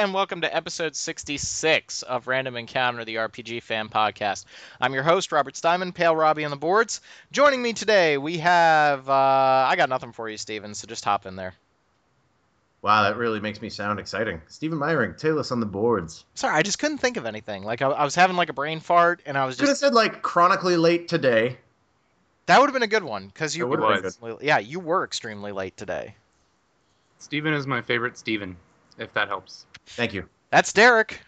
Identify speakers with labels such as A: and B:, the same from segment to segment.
A: Hello and welcome to episode 66 of Random Encounter, the RPG fan podcast. I'm your host, Robert Steinman, Pale Robbie on the boards. Joining me today, we have. Uh, I got nothing for you, Steven, so just hop in there.
B: Wow, that really makes me sound exciting. Stephen Meyerink, Taylor on the boards.
A: Sorry, I just couldn't think of anything. Like, I, I was having like a brain fart, and I was just.
B: Could have said like chronically late today.
A: That would have been a good one, because you were. Extremely... Yeah, you were extremely late today.
C: Steven is my favorite Steven, if that helps.
B: Thank you.
A: That's Derek.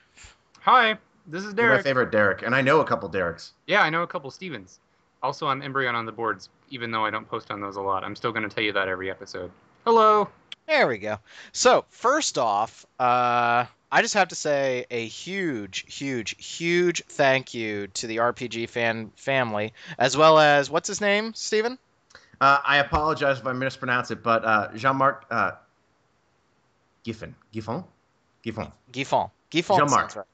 C: Hi, this is
B: You're my favorite Derek, and I know a couple Dereks.
C: Yeah, I know a couple Stevens. Also, I'm Embryon on the boards, even though I don't post on those a lot. I'm still going to tell you that every episode. Hello.
A: There we go. So, first off, uh, I just have to say a huge, huge, huge thank you to the RPG fan family, as well as what's his name, Steven?
B: Uh, I apologize if I mispronounce it, but uh, Jean-Marc uh, Giffen, Giffon, Giffon.
A: Giffon. Giffon.
B: Jean-Marc.
A: right.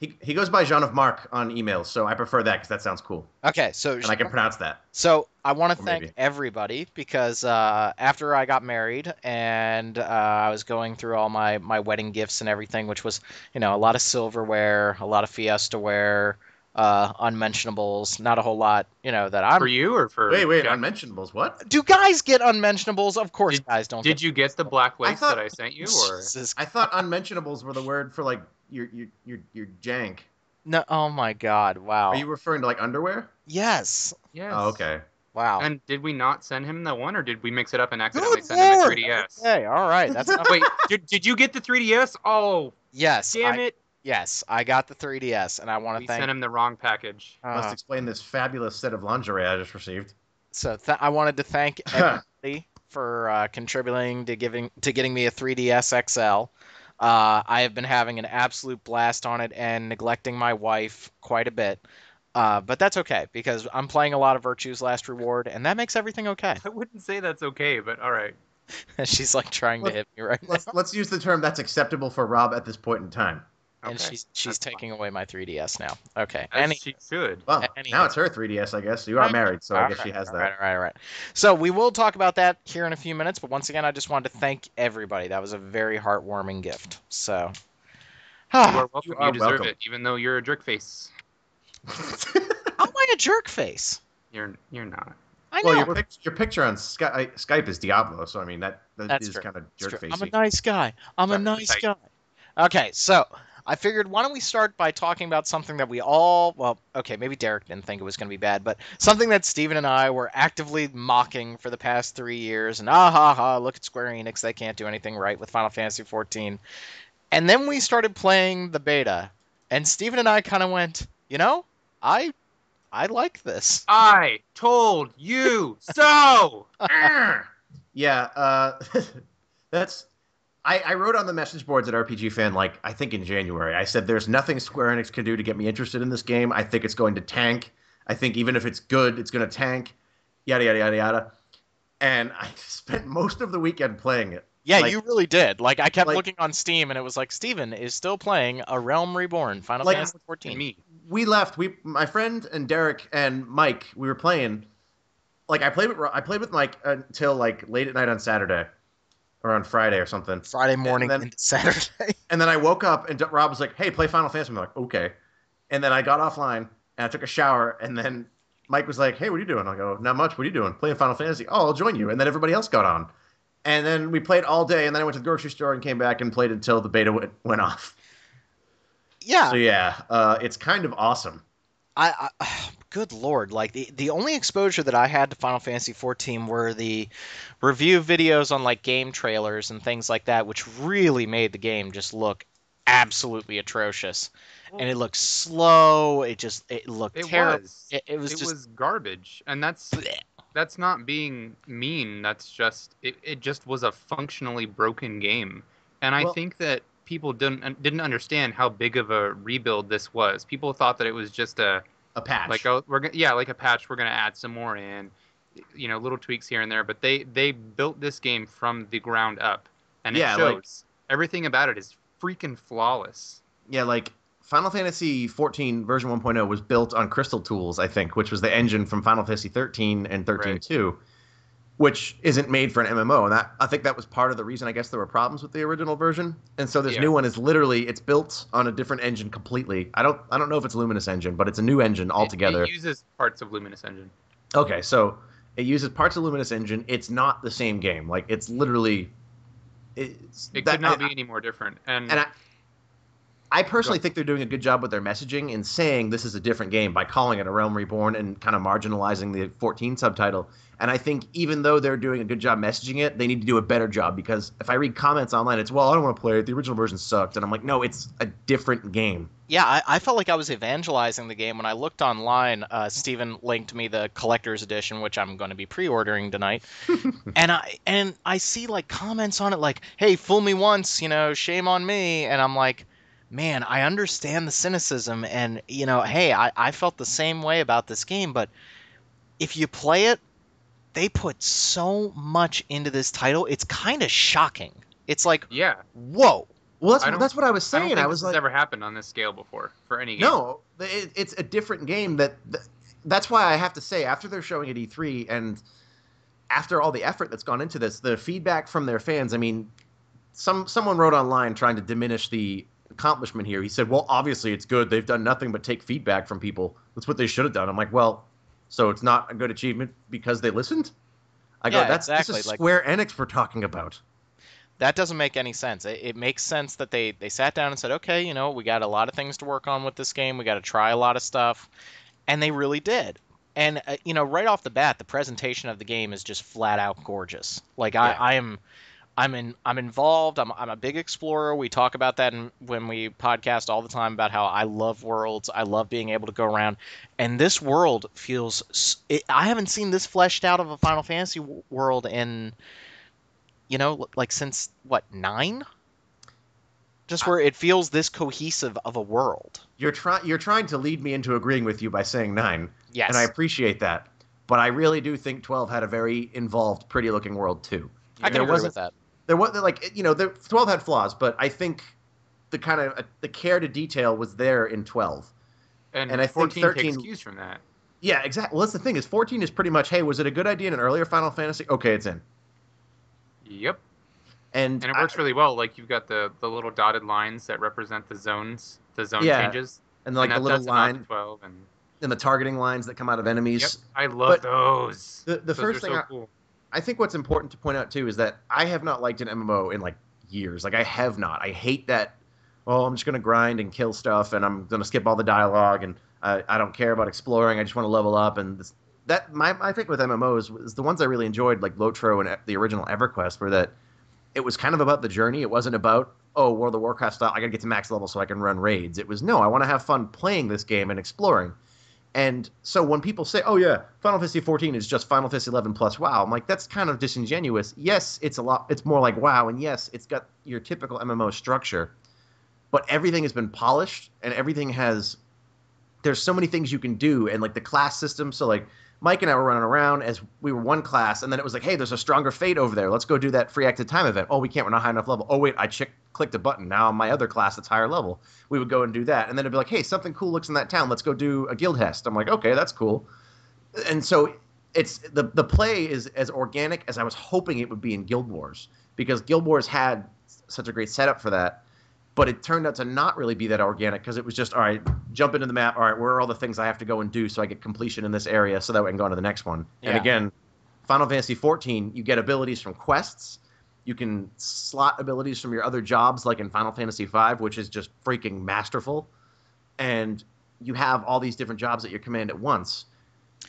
B: He, he goes by Jean of Marc on emails, so I prefer that because that sounds cool,
A: Okay, so
B: and I can pronounce that.
A: so I want to thank
B: maybe.
A: everybody because uh, after I got married and uh, I was going through all my my wedding gifts and everything, which was you know a lot of silverware, a lot of Fiesta ware, uh, unmentionables, not a whole lot, you know that I'm
C: For you or for.
B: Wait, wait,
C: Jack?
B: unmentionables. What?
A: Do guys get unmentionables? Of course, guys don't.
C: Did
A: get
C: you get the black lace
B: thought-
C: that I sent you, or
A: Jesus.
B: I thought unmentionables were the word for like your your your your jank.
A: No. Oh my God! Wow.
B: Are you referring to like underwear?
A: Yes.
C: yes?
B: Oh, okay.
A: Wow.
C: And did we not send him the one, or did we mix it up and accidentally
A: Good
C: send him
A: Lord!
C: the 3DS?
A: Hey, all right. That's enough.
C: Wait, did, did you get the 3DS? Oh,
A: yes.
C: damn
A: I,
C: it!
A: Yes, I got the 3DS, and I want
C: We
A: to thank.
C: sent him the wrong package.
B: Must
A: uh,
B: explain this fabulous set of lingerie I just received.
A: so th- I wanted to thank everybody for uh, contributing to giving to getting me a 3DS XL. Uh, I have been having an absolute blast on it and neglecting my wife quite a bit. Uh, but that's okay because I'm playing a lot of Virtue's Last Reward, and that makes everything okay.
C: I wouldn't say that's okay, but all right.
A: She's like trying to
B: Let's-
A: hit me right now.
B: let's let's use the term that's acceptable for Rob at this point in time.
A: And
C: Okay,
A: she's she's
C: that's
A: taking away my 3DS now. Okay.
C: As
A: Any,
C: she should.
B: Well,
A: Anyhow.
B: now it's her 3DS, I guess. You are married, so I guess
A: right,
B: she has
A: all
B: that.
A: Right, all right, all right. So we will talk about that here in a few minutes, but once again, I just wanted to thank everybody. That was a very heartwarming gift. So.
C: You are welcome.
B: You
C: You,
B: are
C: deserve
B: welcome.
C: it, even though you're a jerk face.
A: How am I a jerk face?
C: You're you're not.
A: I know.
B: well, your, pic- your picture on Sky- uh, Skype is Diablo, so I mean that, that
A: That's
B: is
A: true.
B: kind of jerk
A: face. I'm a nice guy. I'm a nice
C: tight.
A: guy. Okay, so I figured why don't we start by talking about something that we all well, okay, maybe Derek didn't think it was going to be bad, but something that Steven and I were actively mocking for the past three years, and ah ha ha, look at Square Enix, they can't do anything right with Final Fantasy XIV. And then we started playing the beta, and Steven and I kind of went, you know, I I like this.
C: I told you so.
B: yeah, uh, that's. I, I wrote on the message boards at RPG Fan, like, I think in January. I said, there's nothing Square Enix can do to get me interested in this game. I think it's going to tank. I think even if it's good, it's going to tank. Yada, yada, yada, yada. And I spent most of the weekend playing it.
A: Yeah,
B: Like-
A: you really did. Like I kept
B: like-
A: looking on Steam, and it was like Steven is still playing A Realm Reborn, Final
B: Like-
A: Fantasy XIV.
C: me.
B: we left. We, my friend and Derek and Mike, we were playing. Like I played with I played with Mike until like late at night on Saturday, or on Friday or something.
A: Friday morning
B: then-
A: into Saturday.
B: And then I woke up and Rob was like, "Hey, play Final Fantasy." I'm like, "Okay." And then I got offline and I took a shower. And then Mike was like, "Hey, what are you doing?" I go, "Not much. What are you doing? Playing Final Fantasy." Oh, I'll join you. And then everybody else got on. And then we played all day. And then I went to the grocery store and came back and played until the beta went, went off.
A: yeah,
B: So yeah, uh, it's kind of awesome.
A: I, I good lord, like the the only exposure that I had to Final Fantasy XIV were the review videos on like game trailers and things like that, which really made the game just look absolutely atrocious. And it looked slow. It just it looked
C: It
A: terrible.
C: was.
A: It, it was
C: it
A: just
C: was garbage, and that's that's not being mean. That's just it. It just was a functionally broken game, and I
B: Well-
C: think that people didn't didn't understand how big of a rebuild this was. People thought that it was just a
B: A patch.
C: like oh we're gonna yeah like a patch. We're gonna add some more in, you know, little tweaks here and there. But they they built this game from the ground up, and
B: Yeah,
C: it
B: like-
C: shows. Everything about it is freaking flawless.
B: yeah, like Final Fantasy 14 version 1.0 was built on Crystal Tools, I think, which was the engine from Final Fantasy 13 and 13
C: Right.
B: 2. Which isn't made for an MMO. And that I think that was part of the reason I guess there were problems with the original version. And so this
C: Yeah.
B: new one is literally it's built on a different engine completely. I don't I don't know if it's Luminous engine, but it's a new engine
C: It-
B: altogether.
C: It, uses parts of Luminous Engine.
B: Okay, so it uses parts of Luminous engine. It's not the same game. Like it's literally it's
C: It
B: that-
C: could not
B: I-
C: be any more different. And,
B: and I, I personally think they're doing a good job with their messaging in saying this is a different game by calling it a Realm Reborn and kind of marginalizing the 14 subtitle. And I think even though they're doing a good job messaging it, they need to do a better job because if I read comments online, it's well, I don't want to play it. The original version sucked, and I'm like, no, it's a different game.
A: Yeah, I, I felt like I was evangelizing the game when I looked online. Uh, Steven linked me the collector's edition, which I'm going to be pre-ordering tonight, and I and I see like comments on it like, "Hey, fool me once, you know, shame on me," and I'm like, man, I understand the cynicism, and you know, hey, I, I felt the same way about this game, but if you play it, they put so much into this title, it's kind of shocking. It's like,
C: yeah,
A: whoa,
B: Well, that's that's what I was
C: I don't
B: saying.
C: think
B: I was
C: this
B: like,
C: has ever happened on this scale before for any game.
B: No, it, it's a different game. That, that that's why I have to say after they're showing at E3 and after all the effort that's gone into this, the feedback from their fans. I mean, some someone wrote online trying to diminish the accomplishment here. He said, "Well, obviously it's good. They've done nothing but take feedback from people. That's what they should have done." I'm like, "Well, so it's not a good achievement because they listened." I go, "That's
A: exactly,
B: this is
A: like-
B: Square Enix we're talking about."
A: that doesn't make any sense. It, it makes sense that they they sat down and said, okay, you know, we got a lot of things to work on with this game. We got to try a lot of stuff, and they really did. And uh, you know, right off the bat, the presentation of the game is just flat out gorgeous. Like
B: Yeah.
A: I, I am. I'm in. I'm involved. I'm. I'm a big explorer. We talk about that in, when we podcast all the time about how I love worlds. I love being able to go around, and this world feels. It, I haven't seen this fleshed out of a Final Fantasy w- world in you know, like since what nine? Just where it feels this cohesive of a world.
B: You're trying you're trying to lead me into agreeing with you by saying nine.
A: Yes.
B: and I appreciate that. But I really do think 12 had a very involved, pretty looking world too.
A: I can
B: there
A: agree with that.
B: There was like you know, the 12 had flaws, but I think the kind of uh, the care to detail was there in 12.
C: and,
B: and I think
C: 14
B: 13
C: takes cues from that.
B: Yeah, exactly. Well, that's the thing is 14 is pretty much, hey, was it a good idea in an earlier Final Fantasy? Okay, it's in.
C: Yep,
B: And,
C: and it works really well. Like you've got the the little dotted lines that represent the zones, the zone
B: Yeah,
C: changes.
B: And like
C: and
B: the
C: that
B: little line
C: 12 and
B: and the targeting lines that come out of enemies.
C: Yep, I love
B: But
C: those.
B: the- the
C: Those
B: first thing
C: so
B: I-
C: cool.
B: I think what's important to point out too is that I have not liked an MMO in like years. Like I have not. I hate that. Oh, I'm just gonna grind and kill stuff, and I'm gonna skip all the dialogue, and I, I don't care about exploring. I just want to level up, and this, that my I think with MMOs was the ones I really enjoyed, like Lotro and the original EverQuest, were that it was kind of about the journey. It wasn't about oh World of Warcraft style. I gotta get to max level so I can run raids. It was no, I want to have fun playing this game and exploring. And so when people say, "Oh yeah, Final Fantasy 14 is just Final Fantasy 11 plus WoW," I'm like, that's kind of disingenuous. Yes, it's a lot. It's more like WoW, and yes, it's got your typical MMO structure, but everything has been polished and everything has. There's so many things you can do, and like the class system. So like Mike and I were running around as we were one class, and then it was like, "Hey, there's a stronger fate over there. Let's go do that free active time event." Oh, we can't. We're not high enough level. Oh wait, I chick- clicked a button. Now my other class that's higher level. We would go and do that, and then it'd be like, "Hey, something cool looks in that town. Let's go do a guildhest." I'm like, "Okay, that's cool." And so it's the the play is as organic as I was hoping it would be in Guild Wars because Guild Wars had such a great setup for that. But it turned out to not really be that organic because it was just all right. Jump into the map. All right, where are all the things I have to go and do so I get completion in this area so that way I can go on to the next one. And again, Final Fantasy 14, you get abilities from quests. You can slot abilities from your other jobs, like in Final Fantasy V, which is just freaking masterful. And you have all these different jobs at your command at once.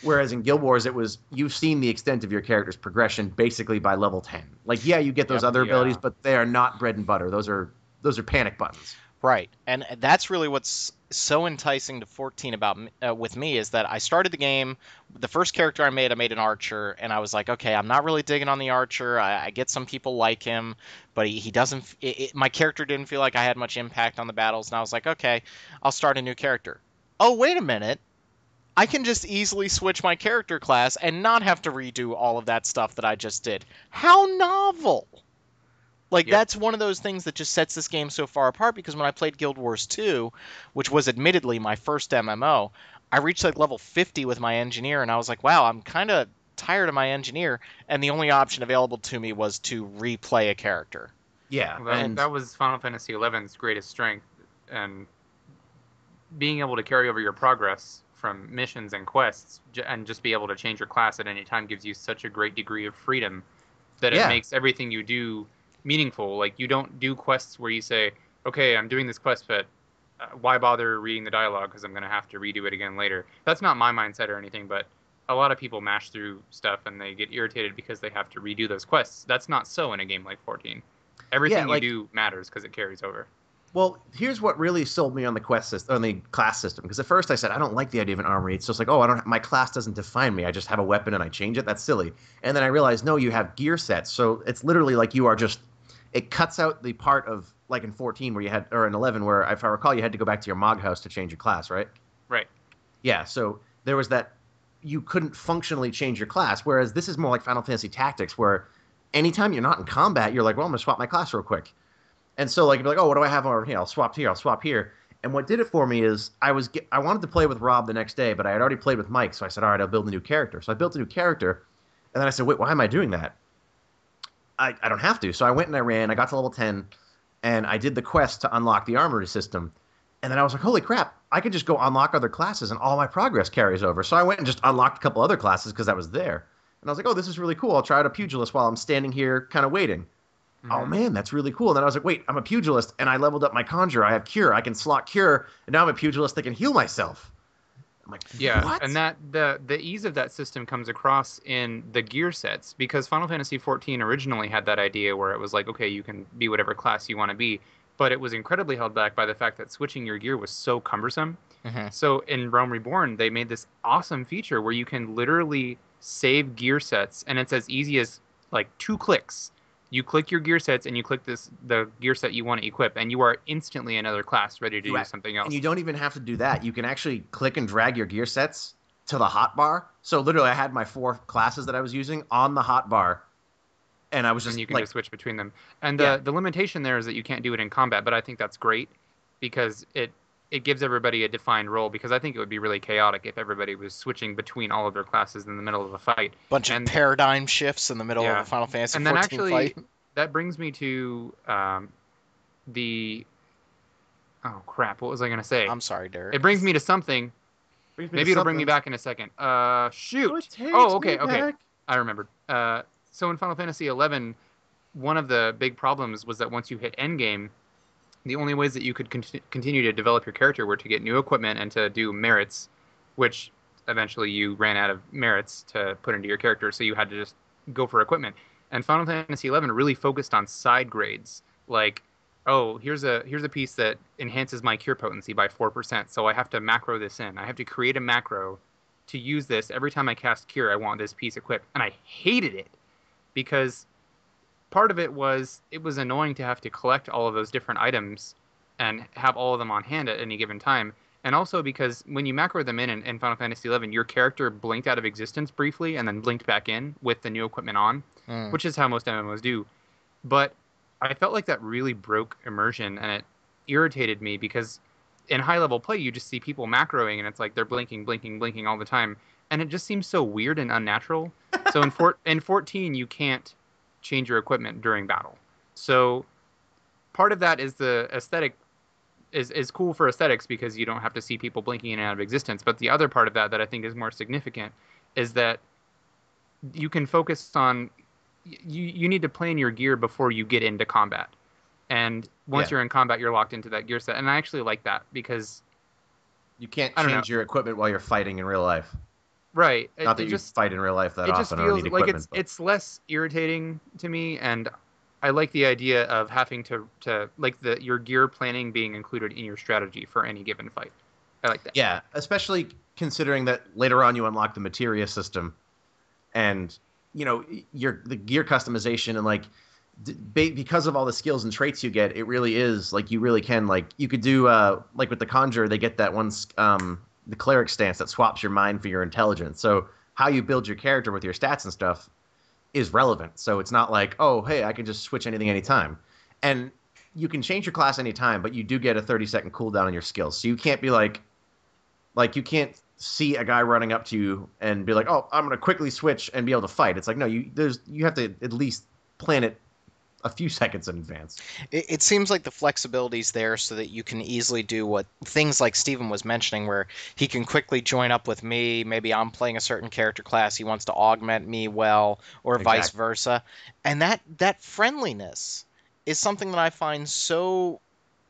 B: Whereas in Guild Wars, it was you've seen the extent of your character's progression basically by level 10. Like, yeah, you get those
A: Yep.
B: other
C: Yeah.
B: abilities, but they are not bread and butter. Those are those are panic buttons.
A: Right, and that's really what's so enticing to 14 about uh, with me is that I started the game. The first character I made, I made an archer, and I was like, okay, I'm not really digging on the archer. I, I get some people like him, but he, he doesn't. It, it, my character didn't feel like I had much impact on the battles, and I was like, okay, I'll start a new character. Oh, wait a minute. I can just easily switch my character class and not have to redo all of that stuff that I just did. How novel! Like
C: Yep.
A: that's one of those things that just sets this game so far apart because when I played Guild Wars 2, which was admittedly my first MMO, I reached like level 50 with my engineer and I was like, wow, I'm kind of tired of my engineer, and the only option available to me was to replay a character.
B: Yeah,
C: That,
B: and
C: that was Final Fantasy XI's greatest strength, and being able to carry over your progress from missions and quests, and just be able to change your class at any time gives you such a great degree of freedom that
B: Yeah.
C: it makes everything you do meaningful. Like you don't do quests where you say, "Okay, I'm doing this quest, but uh, why bother reading the dialogue because I'm going to have to redo it again later." That's not my mindset or anything, but a lot of people mash through stuff and they get irritated because they have to redo those quests. That's not so in a game like 14. Everything
B: like-
C: you do matters because it carries over.
B: Well, here's what really sold me on the quest system, on the class system. Because at first I said I don't like the idea of an armory. It's just like, oh, I don't. My class doesn't define me. I just have a weapon and I change it. That's silly. And then I realized, no, you have gear sets. So it's literally like you are just. It cuts out the part of like in 14 where you had, or in 11 where, if I recall, you had to go back to your Mog house to change your class, right?
C: Right.
B: Yeah. So there was that. You couldn't functionally change your class. Whereas this is more like Final Fantasy Tactics, where anytime you're not in combat, you're like, well, I'm gonna swap my class real quick. And so like you'd be like, oh, what do I have over here? I'll swap here. I'll swap here. And what did it for me is I was I wanted to play with Rob the next day, but I had already played with Mike, so I said, all right, I'll build a new character. So I built a new character, and then I said, wait, why am I doing that? I, I don't have to. So I went and I ran. I got to level ten, and I did the quest to unlock the armory system. And then I was like, holy crap, I could just go unlock other classes, and all my progress carries over. So I went and just unlocked a couple other classes because I was there. And I was like, oh, this is really cool. I'll try out a pugilist while I'm standing here, kind of waiting oh
C: Mhm.
B: man, that's really cool. And then I was like, wait, I'm a pugilist and I leveled up my conjurer. I have cure. I can slot cure, and now I'm a pugilist that can heal myself. I'm like,
C: Yeah,
B: what?
C: and that the the ease of that system comes across in the gear sets because Final Fantasy XIV originally had that idea where it was like, okay, you can be whatever class you want to be, but it was incredibly held back by the fact that switching your gear was so cumbersome.
A: Mhm.
C: So in Realm Reborn, they made this awesome feature where you can literally save gear sets, and it's as easy as like two clicks. You click your gear sets, and you click this the gear set you want to equip, and you are instantly another class ready to
B: You
C: do something else.
B: and you don't even have to do that. You can actually click and drag your gear sets to the hotbar. So literally, I had my four classes that I was using on the hotbar, and I was just
C: and you can
B: like,
C: just switch between them. And the
B: Yeah.
C: the limitation there is that you can't do it in combat, but I think that's great because it it gives everybody a defined role. Because I think it would be really chaotic if everybody was switching between all of their classes in the middle of a fight.
A: Bunch
C: And-
A: of paradigm shifts in the middle
C: Yeah.
A: of a Final Fantasy
C: and then
A: 14
C: actually,
A: fight.
C: that brings me to um, the oh crap, what was I gonna say?
A: I'm sorry, Derek.
C: It brings me to something.
B: brings me to
C: Maybe it'll bring me back in a second. Uh, shoot.
B: Oh, it takes
C: Oh, okay, okay.
B: back.
C: I remembered. Uh, so in Final Fantasy XI, one of the big problems was that once you hit endgame, the only ways that you could conti- continue to develop your character were to get new equipment and to do merits, which eventually you ran out of merits to put into your character, so you had to just go for equipment. And Final Fantasy XI really focused on side grades, like, oh, here's a here's a piece that enhances my cure potency by four percent, so I have to macro this in. I have to create a macro to use this every time I cast cure. I want this piece equipped, and I hated it because part of it was it was annoying to have to collect all of those different items and have all of them on hand at any given time. And also because when you macro them in, in in Final Fantasy XI, your character blinked out of existence briefly and then blinked back in with the new equipment on,
A: Mm.
C: which is how most MMOs do. But I felt like that really broke immersion and it irritated me because in high level play, you just see people macroing and it's like they're blinking, blinking, blinking all the time. And it just seems so weird and unnatural. so in, four, in 14, you can't change your equipment during battle. So part of that is the aesthetic is, is cool for aesthetics because you don't have to see people blinking in and out of existence. But the other part of that that I think is more significant is that you can focus on you you need to plan your gear before you get into combat. And once
B: Yeah.
C: you're in combat, you're locked into that gear set. And I actually like that because
B: You can't change your equipment while you're fighting in real life.
C: Right, it,
B: Not that
C: it
B: you
C: just
B: fight in real life that
C: it
B: often. It just
C: feels like it's
B: but-
C: it's less irritating to me and I like the idea of having to to like the your gear planning being included in your strategy for any given fight. I like that.
B: Yeah, especially considering that later on you unlock the materia system, and you know your the gear customization and like because of all the skills and traits you get, it really is like you really can like you could do uh like with the conjure they get that one um the cleric stance that swaps your mind for your intelligence. So how you build your character with your stats and stuff is relevant. So it's not like oh hey I can just switch anything anytime, and you can change your class anytime, but you do get a 30 second cooldown on your skills. So you can't be like like you can't see a guy running up to you and be like, "Oh, I'm gonna quickly switch and be able to fight." It's like no, you there's you have to at least plan it a few seconds in advance.
A: It, it seems like the flexibility's there so that you can easily do what things like Steven was mentioning, where he can quickly join up with me. Maybe I'm playing a certain character class, he wants to augment me well, or vice versa. And that that friendliness is something that I find so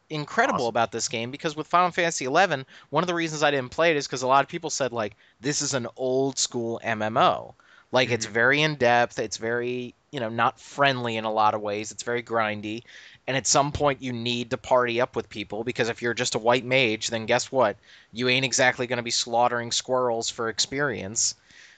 A: incredible
B: Awesome.
A: about this game because with Final Fantasy XI, one of the reasons I didn't play it is because a lot of people said like this is an old school MMO. Like it's
C: Mhm.
A: very in depth, it's very, you know, not friendly in a lot of ways. It's very grindy. And at some point you need to party up with people because if you're just a white mage, then guess what? You ain't exactly going to be slaughtering squirrels for experience.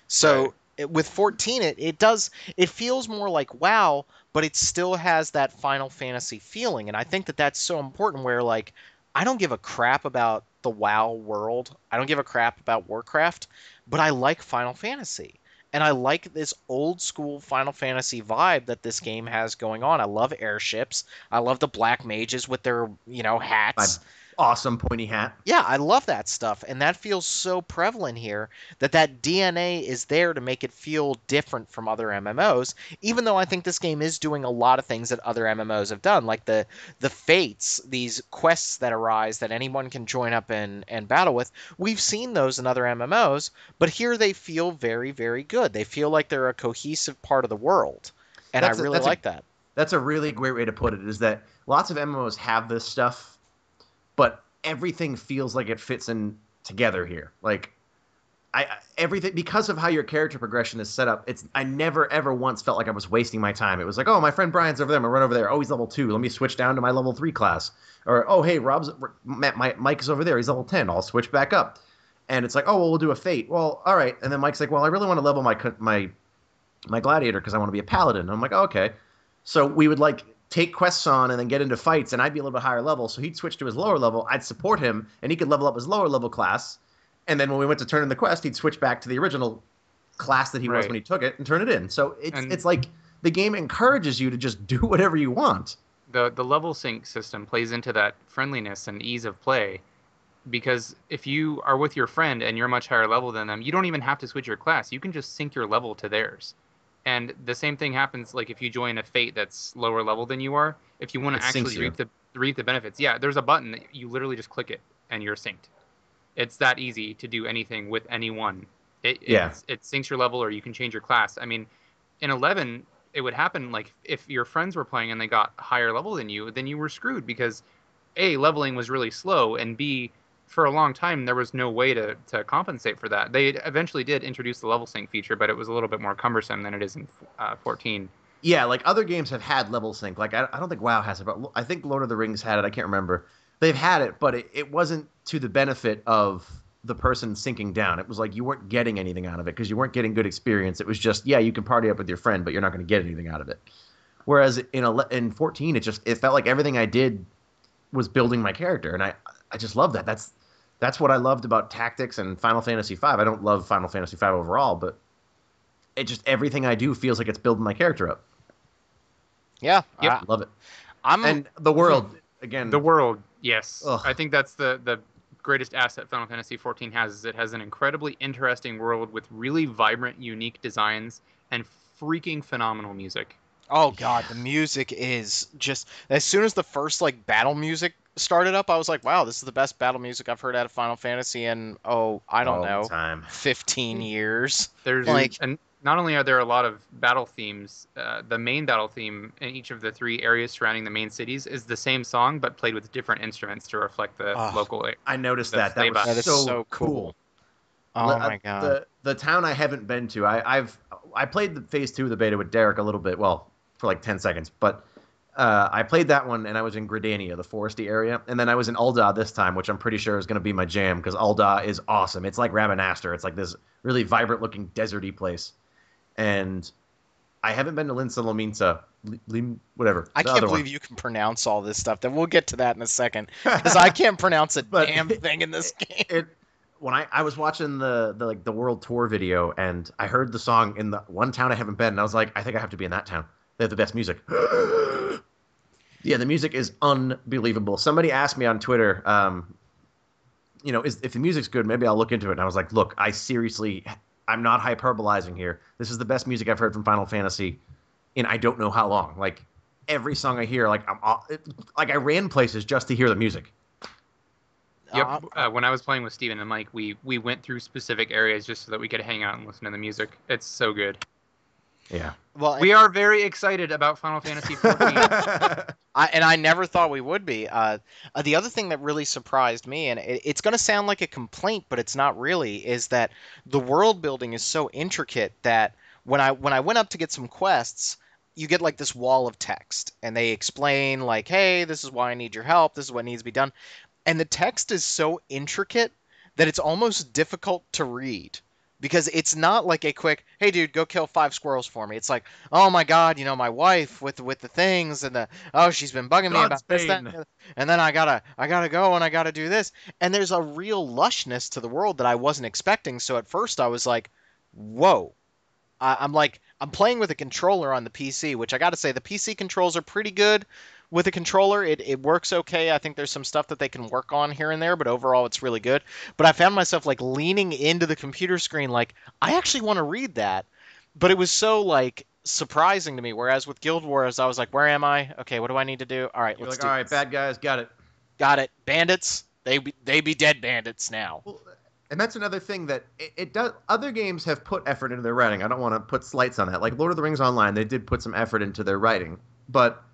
A: So
B: Right.
A: it, with 14 it, it does it feels more like WoW, but it still has that Final Fantasy feeling and I think that that's so important where like I don't give a crap about the WoW world. I don't give a crap about Warcraft, but I like Final Fantasy. And I like this old school Final Fantasy vibe that this game has going on. I love airships. I love the black mages with their, you know, hats.
B: Awesome pointy hat.
A: Yeah, I love that stuff, and that feels so prevalent here that that DNA is there to make it feel different from other MMOs. Even though I think this game is doing a lot of things that other MMOs have done, like the the fates, these quests that arise that anyone can join up and and battle with. We've seen those in other MMOs, but here they feel very very good. They feel like they're a cohesive part of the world, and
B: That's
A: I
B: a-
A: really
B: a-
A: like that.
B: That's a really great way to put it. Is that lots of MMOs have this stuff, but everything feels like it fits in together here. Like, I I- everything because of how your character progression is set up. It's I never ever once felt like I was wasting my time. It was like, oh, my friend Brian's over there. Gonna run over there. Oh, he's level two. Let me switch down to my level three class. Or oh, hey, Rob's my, Mike is over there. He's level ten. I'll switch back up. And it's like, oh, well, we'll do a fate. Well, all right. And then Mike's like, well, I really want to level my my my gladiator because I want to be a paladin. And I'm like, oh, okay. So we would like take quests on and then get into fights, and I'd be a little bit higher level. So he'd switch to his lower level. I'd support him, and he could level up his lower level class. And then when we went to turn in the quest, he'd switch back to the original class that he was when he took it and turn it in. So it's
C: And-
B: it's like the game encourages you to just do whatever you want.
C: the the level sync system plays into that friendliness and ease of play because if you are with your friend and you're much higher level than them you don't even have to switch your class you can just sync your level to theirs and the same thing happens like if you join a fate that's lower level than you are if you want to actually reap the reap the benefits yeah there's a button that you literally just click it and you're synced. It's that easy to do anything with anyone. It,
B: Yeah.
C: it syncs your level or you can change your class. I mean in 11 it would happen like if your friends were playing and they got higher level than you then you were screwed because a leveling was really slow and b for a long time there was no way to, to compensate for that they eventually did introduce the level sync feature but it was a little bit more cumbersome than it is in uh, 14
B: Yeah, like other games have had level sync. Like I, I don't think WoW has it, but I think Lord of the Rings had it. I can't remember. They've had it, but it, it wasn't to the benefit of the person syncing down. It was like you weren't getting anything out of it because you weren't getting good experience. It was just yeah, you can party up with your friend, but you're not going to get anything out of it. Whereas in ele- in 14, it just it felt like everything I did was building my character, and I I just love that. That's that's what I loved about tactics and Final Fantasy V. I don't love Final Fantasy V overall, but it just everything I do feels like it's building my character up.
A: Yeah,
C: Yep.
A: I,
B: I love it.
A: I'm
B: And the world again.
C: the world yes
B: Ugh.
C: i think that's the the greatest asset final fantasy 14 has is it has an incredibly interesting world with really vibrant unique designs and freaking phenomenal music
A: Oh god, the music is just as soon as the first like battle music started up, I was like, wow, this is the best battle music I've heard out of Final Fantasy in oh, I don't
B: all
A: know,
B: time.
A: 15 years.
C: There's
A: Like-
C: and not only are there a lot of battle themes, uh, the main battle theme in each of the three areas surrounding the main cities is the same song but played with different instruments to reflect the
A: Ah.
C: local.
B: I noticed that. That was
A: That is
B: so,
A: so cool. Oh
B: Le-
A: my
B: uh,
A: god.
B: The the town I haven't been to. I, I've I played the phase two of the beta with Derek a little bit. Well, for like ten seconds, but uh, I played that one and I was in Gridania, the foresty area, and then I was in Ul'dah this time, which I'm pretty sure is going to be my jam because Ul'dah is awesome. It's like Rabanastre. It's like this really vibrant looking deserty place, and I haven't been to Linsa Lominsa, Lim- whatever.
A: I can't believe
B: one.
A: you can pronounce all this stuff. Then we'll get to that in a second because I can't pronounce a
B: But-
A: damn thing in this game.
B: it when I, I was watching the, the like the world tour video and I heard the song in the one town I haven't been and I was like I think I have to be in that town. They have the best music. yeah, the music is unbelievable. Somebody asked me on Twitter, um, you know, is, if the music's good, maybe I'll look into it. And I was like, look, I seriously, I'm not hyperbolizing here. This is the best music I've heard from Final Fantasy in I don't know how long. Like every song I hear, like I'm all- it, like I ran places just to hear the music.
C: Yep.
A: Uh,
C: Uh, when I was playing with Steven and Mike, we we went through specific areas just so that we could hang out and listen to the music. It's so good.
B: Yeah.
A: well,
C: We are very excited about Final Fantasy 14.
A: I, and I never thought we would be. Uh, uh, the other thing that really surprised me, and it, it's going to sound like a complaint, but it's not really, is that the world building is so intricate that when I when I went up to get some quests, you get like this wall of text, and they explain like, "Hey, this is why I need your help. This is what needs to be done," and the text is so intricate that it's almost difficult to read because it's not like a quick hey dude go kill five squirrels for me. It's like oh my god you know my wife with with the things and the oh she's been bugging me about this that, and the and then i gotta i gotta go and i gotta do this. And there's a real lushness to the world that i wasn't expecting. So at first i was like whoa. I, i'm like i'm playing with a controller on the pc which i gotta say the pc controls are pretty good with a controller it, it works okay i think there's some stuff that they can work on here and there but overall it's really good but i found myself like leaning into the computer screen like i actually want to read that but it was so like surprising to me whereas with guild wars i was like where am i okay what do i need to do all right
B: You're
A: let's
B: like,
A: do
B: all right,
A: this."
B: bad guys, got it.
A: got it bandits they be, they be dead bandits now
B: Well, and that's another thing that it, it does. Other games have put effort into their writing. I don't want to put slights on that. Like Lord of the Rings Online, they did put some effort into their writing, but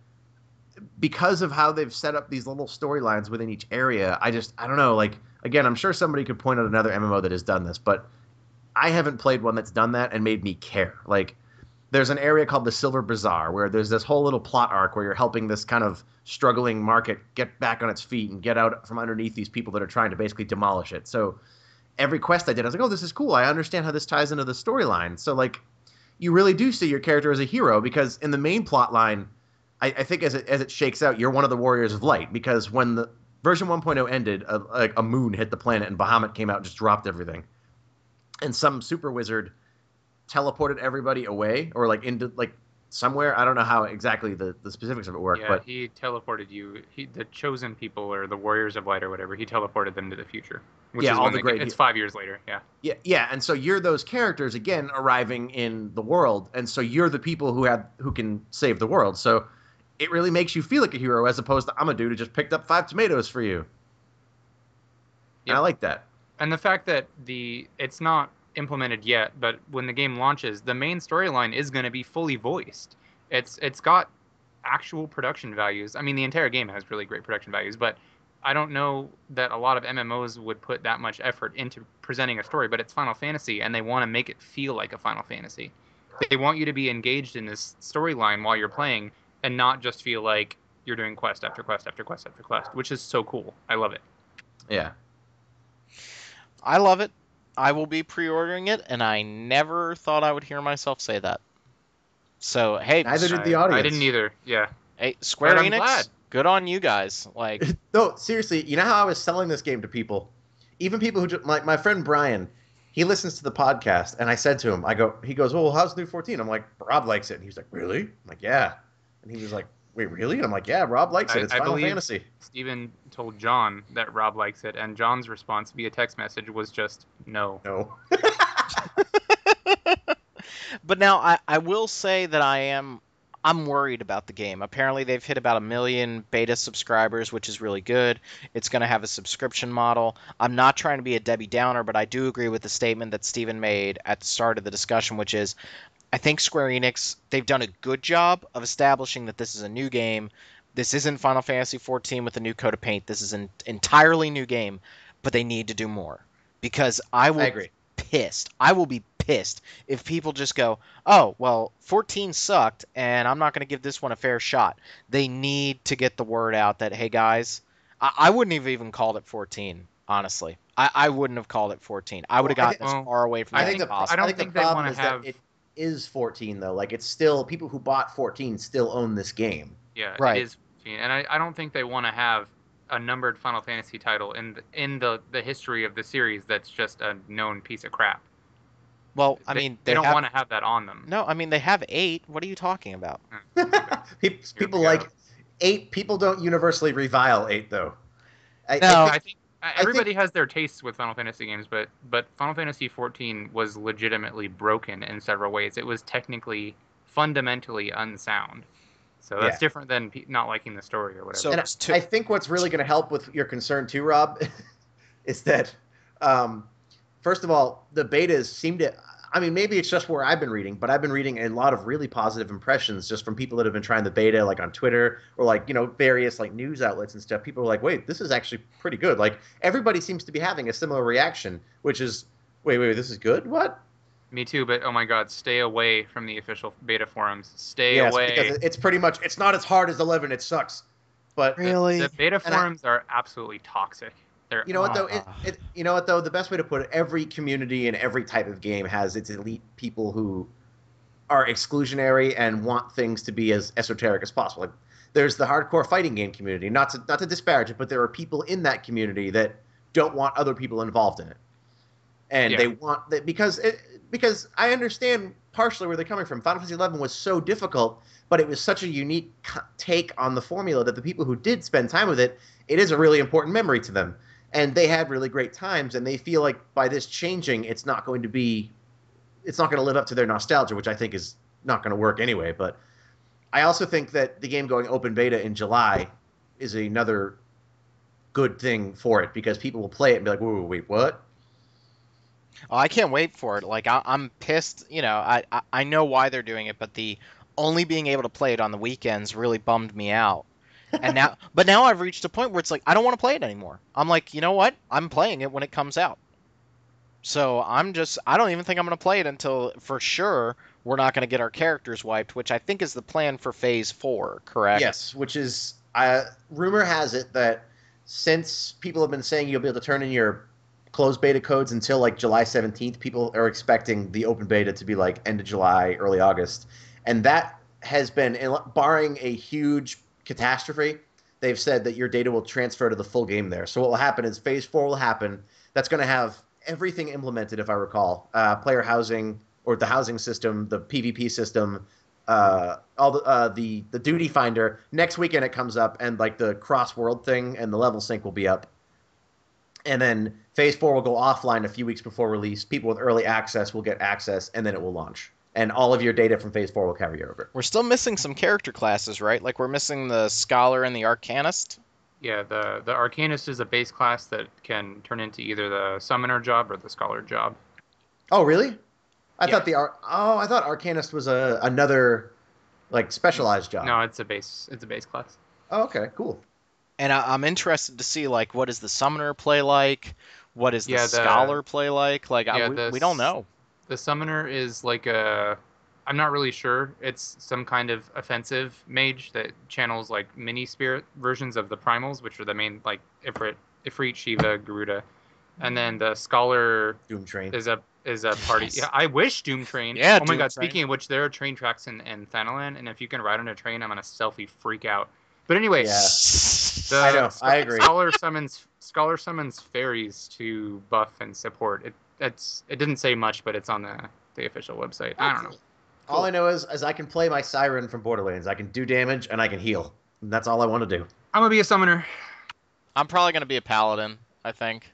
B: because of how they've set up these little storylines within each area, I just I don't know. Like again, I'm sure somebody could point out another MMO that has done this, but I haven't played one that's done that and made me care. Like there's an area called the Silver Bazaar where there's this whole little plot arc where you're helping this kind of struggling market get back on its feet and get out from underneath these people that are trying to basically demolish it. So every quest I did, I was like, oh, this is cool. I understand how this ties into the storyline. So like, you really do see your character as a hero because in the main plot line, I, I think as it as it shakes out, you're one of the warriors of light because when the version 1.0 ended, a, like a moon hit the planet and Bahamut came out and just dropped everything, and some super wizard teleported everybody away or like into like somewhere. I don't know how exactly the, the specifics of it work,
C: yeah,
B: but
C: he teleported you. He, the chosen people or the warriors of light or whatever. He teleported them to the future. Which
B: Yeah,
C: is
B: all the
C: they-
B: great-
C: It's five years later. Yeah.
B: Yeah, yeah, and so you're those characters again arriving in the world, and so you're the people who have who can save the world. So it really makes you feel like a hero as opposed to I'm a dude who just picked up five tomatoes for you. Yeah, I like that.
C: and the fact that the it's not implemented yet, but when the game launches, the main storyline is going to be fully voiced. It's it's got actual production values. I mean, the entire game has really great production values, but I don't know that a lot of MMOs would put that much effort into presenting a story. But it's Final Fantasy, and they want to make it feel like a Final Fantasy. They want you to be engaged in this storyline while you're playing, and not just feel like you're doing quest after quest after quest after quest, which is so cool. I love it.
B: Yeah.
A: I love it. I will be pre-ordering it, and I never thought I would hear myself say that. So hey,
B: Neither did the
C: I- I didn't either. Yeah.
A: hey, Square
C: But
A: Enix,
C: glad.
A: good on you guys. Like,
B: No, seriously, you know how I was selling this game to people? Even people who, ju- my, my friend Brian, he listens to the podcast, and I said to him, I go, he goes, well, how's New 14? I'm like, Rob likes it. And he's like, really? I'm like, yeah. And he was like, wait, really? And I'm like, yeah, Rob likes it. It's
C: I
B: Final
C: believe-
B: Fantasy.
C: Steven told John that Rob likes it, and John's response via text message was just no.
B: No.
A: but now I, I will say that I am I'm worried about the game. Apparently they've hit about a million beta subscribers, which is really good. It's going to have a subscription model. I'm not trying to be a Debbie Downer, but I do agree with the statement that Steven made at the start of the discussion, which is I think Square Enix they've done a good job of establishing that this is a new game. This isn't Final Fantasy 14 with a new coat of paint. This is an entirely new game, but they need to do more because I will
B: I agree.
A: pissed. I will be pissed if people just go, "Oh, well, 14 sucked, and I'm not going to give this one a fair shot." They need to get the word out that, hey guys, I, I wouldn't have even called it 14. Honestly, I, I wouldn't have called it 14. I would have
B: Well, I
A: gotten
C: thi-
A: as far away from
B: I
A: that
B: think
A: as
B: the
A: possible.
C: I don't
B: think,
C: think
B: the
C: they wanna have-
B: that it is 14 though. Like it's still people who bought 14 still own this game.
C: Yeah,
A: Right.
C: it is. And I, I don't think they want to have a numbered Final Fantasy title in the, in the, the history of the series that's just a known piece of crap.
A: well, I
C: They-
A: mean,
C: they,
A: they,
C: don't
A: have,
C: want to have that on them.
A: No, I mean they have eight. What are you talking about? Hmm.
B: people people
C: we go.
B: like eight. People don't universally revile eight though. I, I
A: No.
B: think-
C: I think
B: think-
C: everybody has their tastes with Final Fantasy games, but but Final Fantasy 14 was legitimately broken in several ways. It was technically fundamentally unsound. So that's
B: Yeah.
C: different than not liking the story or whatever.
A: So-
B: and
A: it's two-
B: I think what's really going to help with your concern too, Rob, is that um, first of all, the betas seem to. I mean, maybe it's just where I've been reading, but I've been reading a lot of really positive impressions just from people that have been trying the beta, like on Twitter or like you know various like news outlets and stuff. People are like, "Wait, this is actually pretty good." Like everybody seems to be having a similar reaction, which is, "Wait, wait, wait this is good? What?"
C: Me too, but oh my god, stay away from the official beta forums. Stay
B: Yes,
C: away.
B: because it's pretty much it's not as hard as eleven. It sucks, but
A: Really?
C: The beta
B: And I-
C: forums are absolutely toxic. They're
B: You know what though? It,
A: Ah.
B: it, you know what though? The best way to put it: every community and every type of game has its elite people who are exclusionary and want things to be as esoteric as possible. Like, there's the hardcore fighting game community. Not to not to disparage it, but there are people in that community that don't want other people involved in it, and
C: Yeah.
B: they want that because it, because I understand partially where they're coming from. Final Fantasy XI was so difficult, but it was such a unique take on the formula that the people who did spend time with it, it is a really important memory to them and they had really great times and they feel like by this changing it's not going to be it's not going to live up to their nostalgia which i think is not going to work anyway but i also think that the game going open beta in july is another good thing for it because people will play it and be like wait, wait, what
A: Oh, I can't wait for it. Like I, I'm pissed. You know, I, I I know why they're doing it, but the only being able to play it on the weekends really bummed me out. And now, but now I've reached a point where it's like I don't want to play it anymore. I'm like, you know what? I'm playing it when it comes out. So I'm just I don't even think I'm going to play it until for sure we're not going to get our characters wiped, which I think is the plan for Phase Four. Correct?
B: yes which is uh, rumor has it that since people have been saying you'll be able to turn in your closed beta codes until like July 17th. People are expecting the open beta to be like end of July, early August. And that has been, barring a huge catastrophe, they've said that your data will transfer to the full game there. So what will happen is phase four will happen. That's going to have everything implemented, if I recall uh, player housing or the housing system, the PvP system. Uh, all the uh, the the duty finder next weekend it comes up and like the cross world thing and the level sync will be up and then phase four will go offline a few weeks before release. People with early access will get access, and then it will launch. And all of your data from phase four will carry over.
A: We're still missing some character classes, right? Like we're missing the scholar and the arcanist.
C: Yeah, the the Arcanist is a base class that can turn into either the Summoner job or the Scholar job.
B: Oh, really? I
C: Yeah.
B: thought the Ar- oh, I thought Arcanist was a another like specialized job.
C: No, it's a base. It's a base class.
B: Oh, okay, cool.
A: And I, I'm interested to see like what does the summoner play like? What does the,
C: Yeah, the-
A: scholar play like? Like I, we,
C: the
A: we don't know.
C: The Summoner is like a. I'm not really sure. It's some kind of offensive mage that channels like mini spirit versions of the primals, which are the main like Ifrit, Ifrit, Shiva, Garuda, and then the Scholar
B: Doom Train.
C: is a is a party.
A: Yes.
C: Yeah, I wish Doom Train.
A: Yeah,
C: Oh my god.
A: Train.
C: Speaking of which, there are train tracks in in Thanalan, and if you can ride on a train, I'm gonna selfie freak out. But anyway,
B: Yeah.
C: the
B: I know,
C: Sch-
B: I agree.
C: Scholar summons Scholar summons fairies to buff and support. It that's it didn't say much, but it's on the the official website. I don't know.
B: All I know is, is I can play my Siren from Borderlands. I can do damage and I can heal. And that's all I want to do.
C: I'm gonna be a summoner.
A: I'm probably gonna be a paladin. I think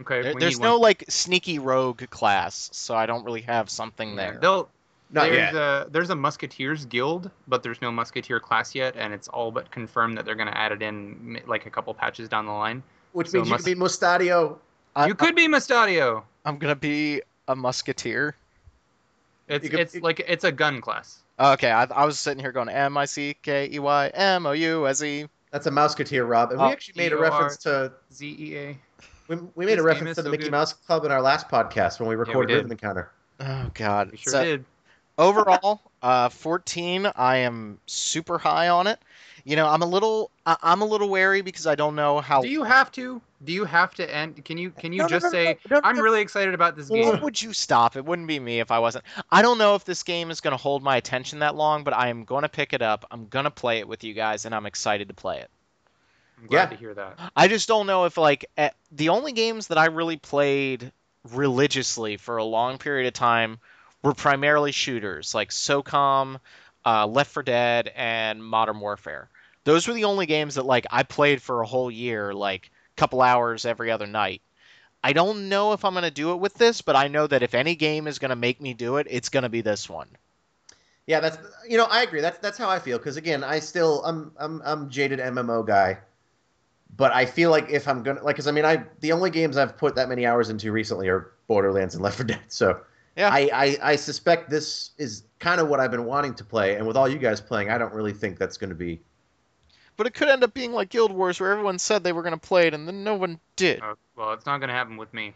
C: Okay.
A: There- there's no
C: one.
A: like sneaky rogue class, so I don't really have something
C: Yeah,
A: there.
C: They'll
B: Not
C: there's
B: yet.
C: a there's a musketeers guild, but there's no musketeer class yet, and it's all but confirmed that they're gonna add it in like a couple patches down the line.
B: Which
C: so
B: means
C: must-
B: you can be Mustadio.
A: I,
C: you could be Mustadio.
A: I'm gonna be a musketeer.
C: It's
B: could-
C: it's like it's a gun class.
A: Okay, I, I was sitting here going M I C K E Y M O U S E.
B: That's a musketeer, Rob. And
A: Oh,
B: we actually made a
C: D-O-R.
B: reference to
C: Z E A.
B: we, we made a reference to the
C: so
B: Mickey
C: good.
B: Mouse Club in our last podcast when we recorded
C: did.
B: Rhythm Encounter.
A: Oh God.
C: We sure
A: So-
C: did.
A: overall, uh, 14. I am super high on it. You know, I'm a little, I, I'm a little wary because I don't know how.
C: Do you have to? Do you have to end? Can you can you
A: No, no,
C: just
A: no,
C: say
A: no, no,
C: I'm
A: no.
C: really excited about this
A: Well,
C: game?
A: would you stop? It wouldn't be me if I wasn't. I don't know if this game is going to hold my attention that long, but I am going to pick it up. I'm going to play it with you guys, and I'm excited to play it.
C: I'm glad
B: Yeah.
C: to hear that.
A: I just don't know if like eh, the only games that I really played religiously for a long period of time were primarily shooters like SOCOM, uh, Left 4 Dead, and Modern Warfare. Those were the only games that like I played for a whole year, like couple hours every other night. I don't know if I'm going to do it with this, but I know that if any game is going to make me do it, it's going to be this one.
B: Yeah, that's you know I agree. That's that's how I feel because again I still I'm I'm I'm jaded MMO guy, but I feel like if I'm gonna like because I mean I the only games I've put that many hours into recently are Borderlands and Left 4 Dead. So
A: Yeah.
B: I, I I suspect this is kind of what I've been wanting to play, and with all you guys playing, I don't really think that's going to be.
A: But it could end up being like Guild Wars, where everyone said they were going to play it and then no one did.
C: Uh, well, it's not going to happen with me.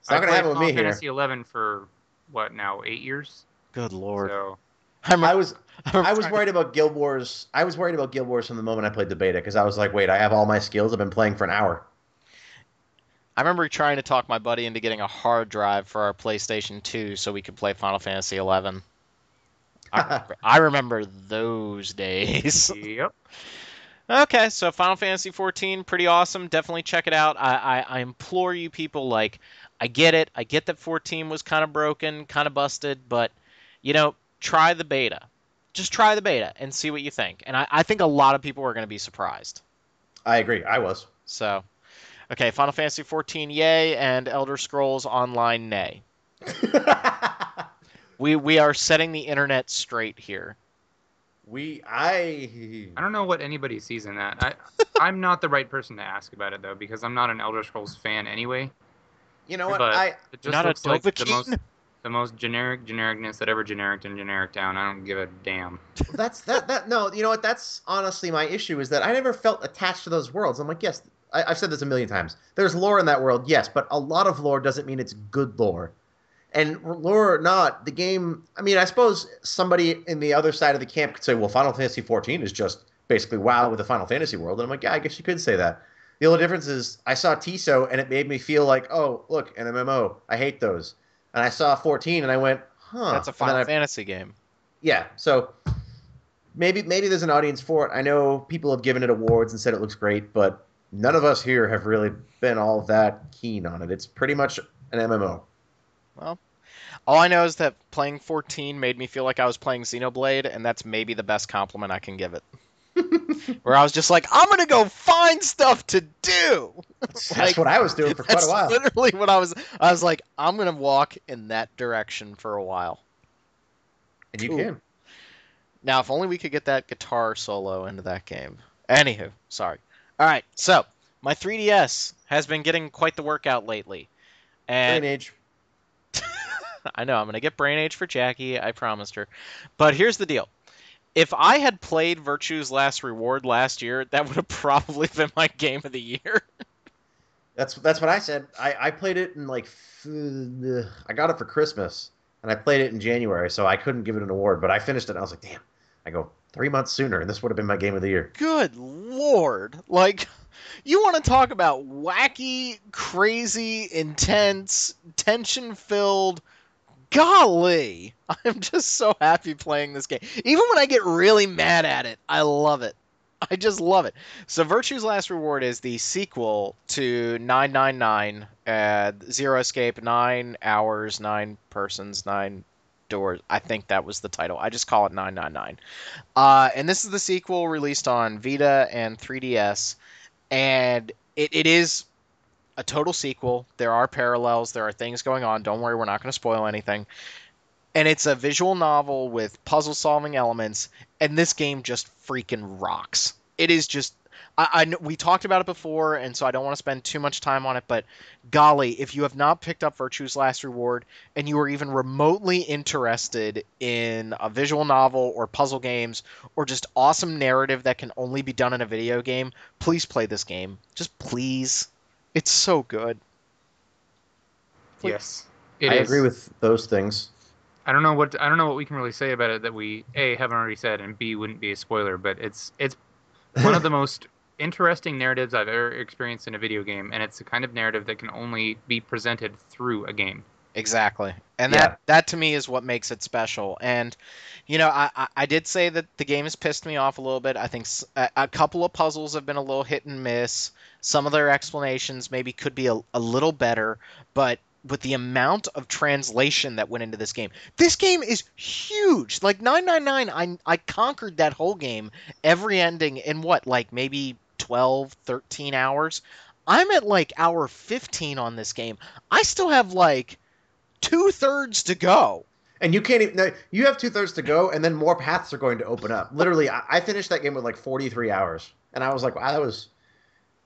B: It's not going to
C: played
B: happen with me
C: Final
B: here.
C: Fantasy 11 for what now? Eight years.
A: Good lord.
C: So
A: I, remember,
B: I was
A: I'm
B: I was
A: trying-
B: worried about Guild Wars. I was worried about Guild Wars from the moment I played the beta because I was like, wait, I have all my skills. I've been playing for an hour.
A: I remember trying to talk my buddy into getting a hard drive for our PlayStation 2 so we could play Final Fantasy 11. I remember, I remember those days.
C: yep.
A: Okay, so Final Fantasy 14, pretty awesome. Definitely check it out. I, I, I implore you people, like, I get it. I get that 14 was kind of broken, kind of busted, but, you know, try the beta. Just try the beta and see what you think. And I, I think a lot of people are going to be surprised.
B: I agree. I was.
A: So, okay, Final Fantasy 14, yay, and Elder Scrolls Online, nay. We, we are setting the internet straight here.
B: we I
C: I don't know what anybody sees in that. I I'm not the right person to ask about it though because I'm not an Elder Scrolls fan anyway.
B: you know what
C: But
B: I
C: it just
A: Not a
C: looks like the most the most generic genericness that ever generic and generic down. I don't give a damn.
B: that's that that no you know what that's honestly my issue is that I never felt attached to those worlds. I'm like yes I, I've said this a million times. There's lore in that world, yes, but a lot of lore doesn't mean it's good lore. And lore or not, the game. I mean, I suppose somebody in the other side of the camp could say, "Well, Final Fantasy 14 is just basically WoW with a Final Fantasy world." And I'm like, "Yeah, I guess you could say that." The only difference is I saw TESO and it made me feel like, "Oh, look, an MMO. I hate those." And I saw 14 and I went, "Huh."
A: That's a Final
B: I-
A: Fantasy game.
B: yeah so maybe maybe there's an audience for it i know people have given it awards and said it looks great but none of us here have really been all that keen on it it's pretty much an mmo Well,
A: All I know is that playing 14 made me feel like I was playing Xenoblade, and that's maybe the best compliment I can give it. Where I was just like, I'm gonna go find stuff to do.
B: that's
A: Like,
B: what i was doing for quite a while
A: literally what I was. I was like, I'm gonna walk in that direction for a while.
B: and you
A: cool.
B: can
A: Now, if only we could get that guitar solo into that game. Anywho, sorry. All right, so my 3DS has been getting quite the workout lately, and
B: Brain age
A: I know I'm gonna get brain age for Jackie. I promised her. But here's the deal: if I had played Virtue's Last Reward last year, that would have probably been my game of the year.
B: that's that's what i said i i played it in like I got it for christmas and i played it in january so i couldn't give it an award but i finished it and i was like damn i go three months sooner and this would have been my game of the year
A: Good lord! Like, you want to talk about wacky, crazy, intense, tension-filled. Golly, I'm just so happy playing this game. Even when I get really mad at it, I love it. I just love it. So, Virtue's Last Reward is the sequel to 999, uh, Zero Escape, Nine Hours, Nine Persons, Nine Doors. I think that was the title. I just call it 999. Uh, and this is the sequel released on Vita and 3DS. And it, it is a total sequel. There are parallels, there are things going on. Don't worry, we're not going to spoil anything. And it's a visual novel with puzzle solving elements. And this game just freaking rocks. It is just. I, I we talked about it before, and so I don't want to spend too much time on it. But golly, if you have not picked up Virtue's Last Reward, and you are even remotely interested in a visual novel or puzzle games or just awesome narrative that can only be done in a video game, please play this game. Just please. It's so good. Wait.
C: Yes, it
B: i
C: is.
B: agree with those things
C: I don't know what I don't know what we can really say about it that we a haven't already said and b wouldn't be a spoiler, but it's it's one of the most interesting narratives I've ever experienced in a video game, and it's the kind of narrative that can only be presented through a game.
A: Exactly. And
B: Yeah.
A: that that to me is what makes it special. And you know, I, I I did say that the game has pissed me off a little bit. I think a couple of puzzles have been a little hit and miss. Some of their explanations maybe could be a, a little better, but with the amount of translation that went into this game. This game is huge. Like 999 I I conquered that whole game, every ending in what? Like maybe 12, 13 hours. I'm at like hour 15 on this game. I still have like two thirds to go.
B: And you can't even. No, you have two thirds to go, and then more paths are going to open up. Literally, I, I finished that game with like 43 hours, and I was like, wow, that was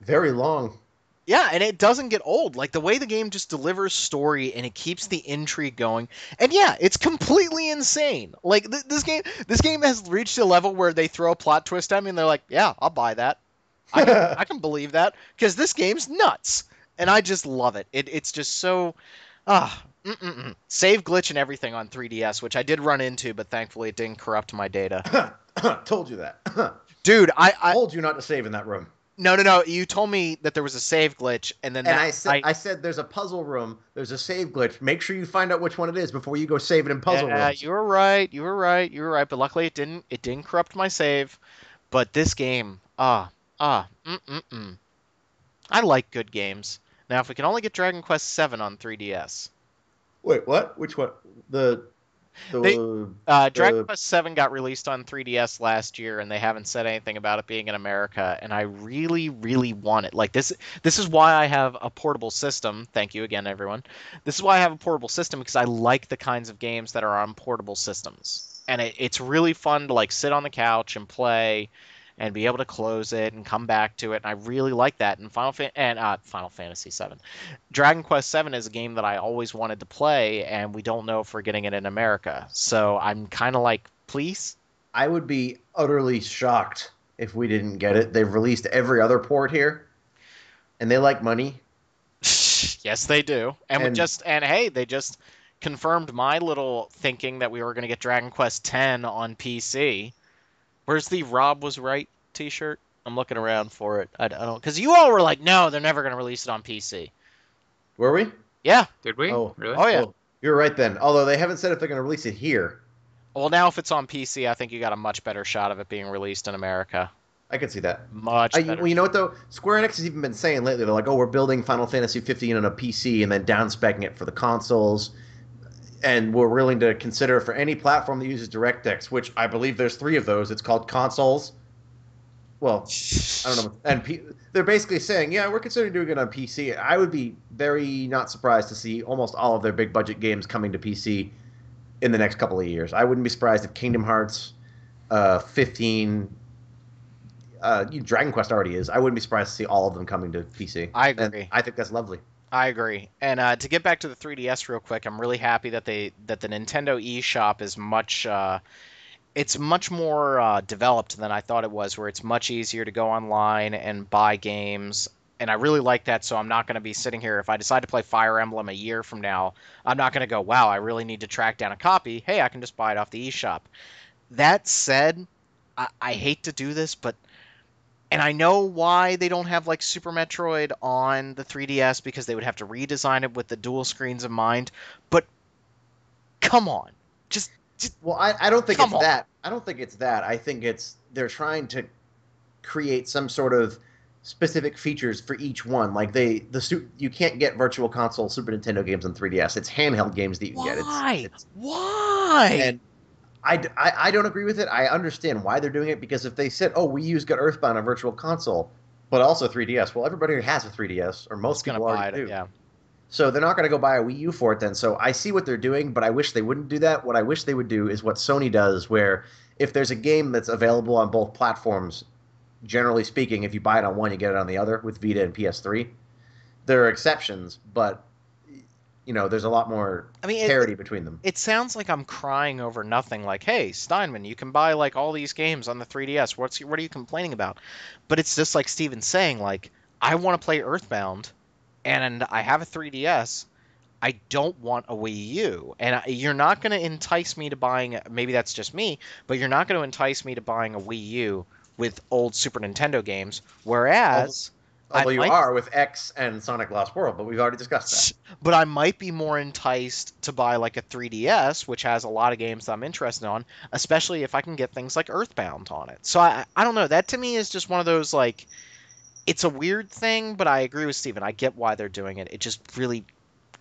B: very long.
A: Yeah, and it doesn't get old. Like the way the game just delivers story and it keeps the intrigue going. And yeah, it's completely insane. Like th- this game, this game has reached a level where they throw a plot twist at me and they're like, "Yeah, I'll buy that. I can, I can believe that because this game's nuts." And I just love it. It it's just so ah mm-mm-mm. save glitch and everything on 3DS, which I did run into, but thankfully it didn't corrupt my data.
B: Told you that.
A: Dude, I, I
B: Told you not to save in that room.
A: no no no. You told me that there was a save glitch, and then
B: And
A: that,
B: I said, I, said, there's a puzzle room. There's a save glitch. Make sure you find out which one it is before you go save it in puzzle
A: yeah,
B: rooms.
A: you were right. You were right. You were right. But luckily, it didn't. It didn't corrupt my save. But this game, ah, ah, mm, mm, mm. I like good games. Now, if we can only get Dragon Quest Seven on 3DS,
B: Wait, what? Which one? The the
A: They- uh, Dragon
B: Uh,
A: Quest Seven got released on 3DS last year, and they haven't said anything about it being in America. And I really, really want it. Like this. This is why I have a portable system. Thank you again, everyone. This is why I have a portable system because I like the kinds of games that are on portable systems, and it, it's really fun to like sit on the couch and play, and be able to close it and come back to it. And I really like that. And Final Fan- and uh, Final Fantasy Seven, Dragon Quest Seven is a game that I always wanted to play, and we don't know if we're getting it in America. So I'm kind of like, please.
B: I would be utterly shocked if we didn't get it. They've released every other port here, and they like money.
A: yes, they do. And, we
B: And-
A: just and hey, they just confirmed my little thinking that we were going to get Dragon Quest 10 on PC. Where's the Rob was right T-shirt? I'm looking around for it. I, I don't because you all were like, no, they're never going to release it on PC.
B: Were we?
A: Yeah.
C: Did we?
B: Oh.
C: really?
A: Oh yeah.
B: Well, you're right then. Although they haven't said if they're going to release it here.
A: Well, now if it's on PC, I think you got a much better shot of it being released in America.
B: I can see that.
A: Much
B: I,
A: better.
B: well, you know what though? Square Enix has even been saying lately, they're like, "Oh, we're building Final Fantasy 15 on a PC and then downspecking it for the consoles, and we're willing to consider for any platform that uses DirectX, which I believe there's three of those. It's called consoles. Well, I don't know, and P- they're basically saying, yeah, we're considering doing it on PC. I would be very not surprised to see almost all of their big budget games coming to PC in the next couple of years. I wouldn't be surprised if Kingdom Hearts uh, 15 uh, Dragon Quest already is. I wouldn't be surprised to see all of them coming to PC.
A: I
B: And
A: agree.
B: I think that's lovely.
A: I agree. And uh, to get back to the 3DS real quick, I'm really happy that they that the Nintendo eShop is much uh, it's much more uh, developed than I thought it was. Where it's much easier to go online and buy games. And I really like that, so I'm not going to be sitting here. If I decide to play Fire Emblem a year from now, I'm not going to go, wow, I really need to track down a copy. Hey, I can just buy it off the eShop. That said, I, I hate to do this, but and I know why they don't have like Super Metroid on the 3DS because they would have to redesign it with the dual screens in mind. But come on, just
B: Well, I, I don't think it's
A: on.
B: that. I don't think it's that. I think it's they're trying to create some sort of specific features for each one. Like they the su- you can't get Virtual Console Super Nintendo games on 3DS. It's handheld games that you can get.
A: why?
B: It's, it's
A: Why?
B: and I, I- I don't agree with it. I understand why they're doing it because if they said, "Oh, we use got Earthbound on Virtual Console, but also 3DS," well, everybody who has a 3DS or most people
A: buy
B: already
A: it.
B: do.
A: Yeah.
B: So they're not going to go buy a Wii U for it then. So I see what they're doing, but I wish they wouldn't do that. What I wish they would do is what Sony does, where if there's a game that's available on both platforms, generally speaking, if you buy it on one, you get it on the other with Vita and PS3. There are exceptions, but you know, there's a lot more
A: I mean, it,
B: parity between them.
A: it sounds like I'm crying over nothing. Like, hey, Steinman, you can buy like all these games on the 3DS. What's what are you complaining about? But it's just like Steven's saying, like, I want to play Earthbound, and I have a 3DS. I don't want a Wii U, and I, you're not going to entice me to buying. Maybe that's just me, but you're not going to entice me to buying a Wii U with old Super Nintendo games. Whereas, I
B: Although you
A: might-
B: are with X and Sonic Lost World, but we've already discussed that.
A: but I might be more enticed to buy like a 3DS, which has a lot of games that I'm interested on, especially if I can get things like Earthbound on it. So I, I don't know. That to me is just one of those like, it's a weird thing, but I agree with Steven. I get why they're doing it. It just really.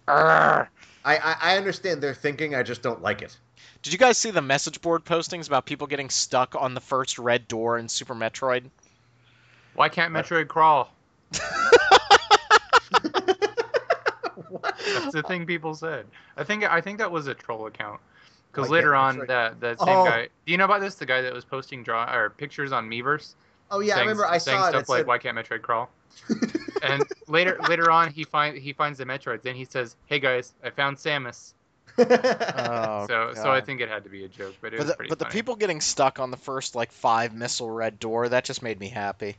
B: I, I, I understand their thinking. I just don't like it.
A: Did you guys see the message board postings about people getting stuck on the first red door in Super Metroid?
C: Why can't uh, Metroid crawl?
B: What?
C: That's the thing people said. I think I think that was a troll account. Because
B: Oh,
C: later
B: that's
C: on,
B: right.
C: that that same
B: Oh.
C: guy. Do you know about this? The guy that was posting draw or pictures on Miiverse.
B: Oh yeah, I remember I
C: saying
B: saw
C: stuff
B: It
C: like
B: said,
C: "Why can't Metroid crawl?" and later later on, he find he finds the Metroids. Then he says, "Hey guys, I found Samus."
A: Oh,
C: so so I think it had to be a joke, but it
A: But
C: was
A: the,
C: pretty
A: but the people getting stuck on the first like five missile red door that just made me happy.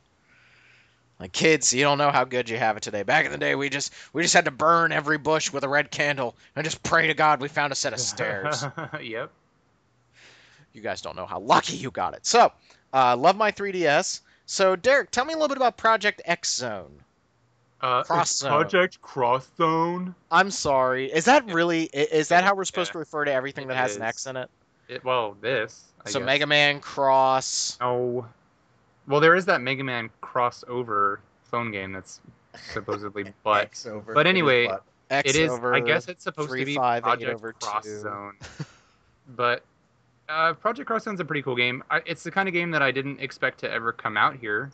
A: Like kids, you don't know how good you have it today. Back in the day, we just we just had to burn every bush with a red candle and just pray to God we found a set of stairs.
C: yep.
A: you guys don't know how lucky you got it. So, uh, love my 3DS. So, Derek, tell me a little bit about Project X Zone.
C: Uh,
A: Cross Zone.
C: Project Cross Zone.
A: I'm sorry. Is that really? Is that how we're supposed
C: Yeah.
A: to refer to everything that
C: It
A: has an. X in it?
C: It, well, this. I
A: so
C: guess.
A: Mega Man Cross.
C: Oh. Well, there is that Mega Man crossover phone game that's supposedly, but
B: X over.
C: but anyway,
B: butt.
A: X
C: it is. I guess it's supposed
A: three,
C: to be
A: five,
C: Project
A: over
C: Cross
A: two.
C: Zone. but uh, Project Cross Zone's a pretty cool game. I, it's the kind of game that I didn't expect to ever come out here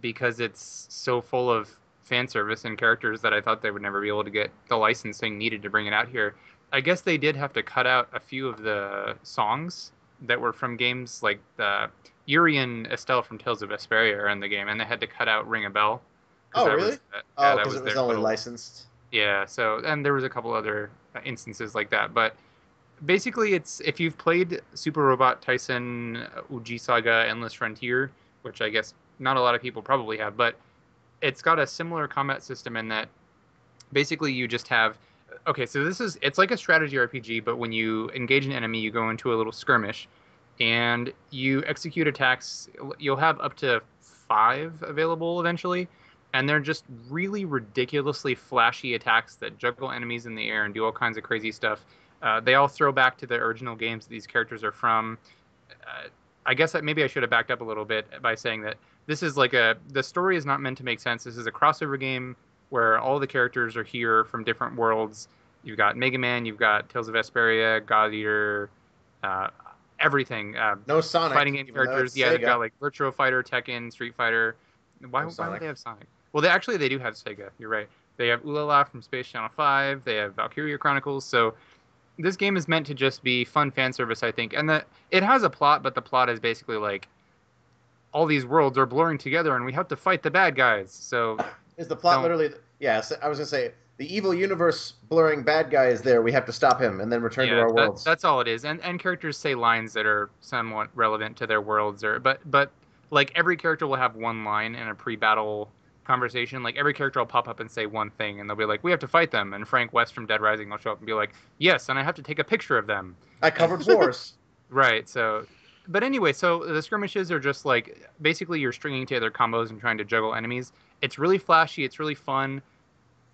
C: because it's so full of fan service and characters that I thought they would never be able to get the licensing needed to bring it out here. I guess they did have to cut out a few of the songs that were from games like the Yuri and Estelle from Tales of Vesperia are in the game, and they had to cut out Ring a Bell.
B: Oh,
C: was-
B: really?
C: that- yeah,
B: Oh, because it was only
C: little-
B: licensed.
C: yeah, so and there was a couple other uh, instances like that, but basically it's if you've played Super Robot Taisen uh, OG Saga Endless Frontier, which I guess not a lot of people probably have, but it's got a similar combat system in that basically you just have okay, so this is it's like a strategy RPG, but when you engage an enemy, you go into a little skirmish and you execute attacks. You'll have up to 5 available eventually and they're just really ridiculously flashy attacks that juggle enemies in the air and do all kinds of crazy stuff. Uh, they all throw back to the original games that these characters are from. Uh, I guess that maybe I should have backed up a little bit by saying that this is like a the story is not meant to make sense. This is a crossover game where all the characters are here from different worlds. You've got Mega Man, you've got Tales of Vesperia, God Eater, uh, everything. Uh,
B: No Sonic.
C: fighting game characters. Yeah, they've got like Virtua Fighter, Tekken, Street Fighter. Why,
B: No
C: why would they have Sonic? Well, they actually they do have Sega. You're right. They have Ulala from Space Channel Five. They have Valkyria Chronicles. So this game is meant to just be fun fan service, I think. And the it has a plot, but the plot is basically like all these worlds are blurring together, and we have to fight the bad guys. So
B: Is the plot literally? Yeah, so I was gonna say the evil universe blurring bad guy is there. We have to stop him and then return to our
C: that-
B: worlds.
C: that's all it is. And and characters say lines that are somewhat relevant to their worlds, or but but like every character will have one line in a pre-battle conversation. Like every character will pop up and say one thing, and they'll be like, "We have to fight them." And Frank West from Dead Rising will show up and be like, "Yes, and I have to take a picture of them."
B: I covered wars.
C: Right. So, but anyway, so the skirmishes are just like basically you're stringing together combos and trying to juggle enemies. It's really flashy. It's really fun.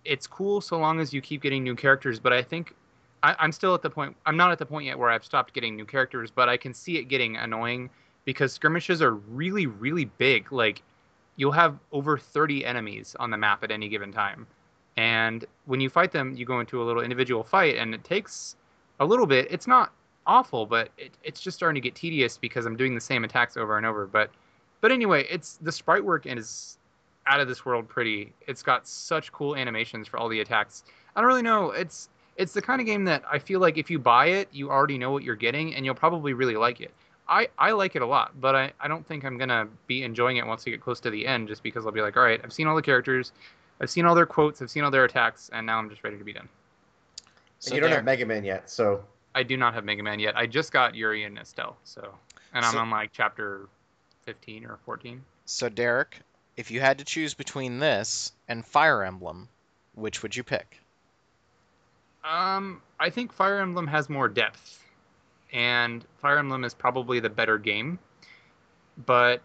C: It's cool so long as you keep getting new characters. But I think I, I'm still at the point. I'm not at the point yet where I've stopped getting new characters, but I can see it getting annoying because skirmishes are really, really big. Like you'll have over 30 enemies on the map at any given time. And when you fight them, you go into a little individual fight, and it takes a little bit. It's not awful, but it, it's just starting to get tedious because I'm doing the same attacks over and over. But but anyway, it's the sprite work and is out of this world pretty. It's got such cool animations for all the attacks. I don't really know. It's it's the kind of game that I feel like if you buy it, you already know what you're getting, and you'll probably really like it. I, I like it a lot, but I, I don't think I'm gonna be enjoying it once we get close to the end, just because I'll be like, all right, I've seen all the characters, I've seen all their quotes, I've seen all their attacks, and now I'm just ready to be done.
A: So
B: and you don't
A: Derek-
B: have Mega Man yet, so
C: I do not have Mega Man yet. I just got Yuri and Estelle, so and I'm
A: So-
C: on like chapter 15 or 14.
A: So Derek, if you had to choose between this and Fire Emblem, which would you pick?
C: Um, I think Fire Emblem has more depth, and Fire Emblem is probably the better game. But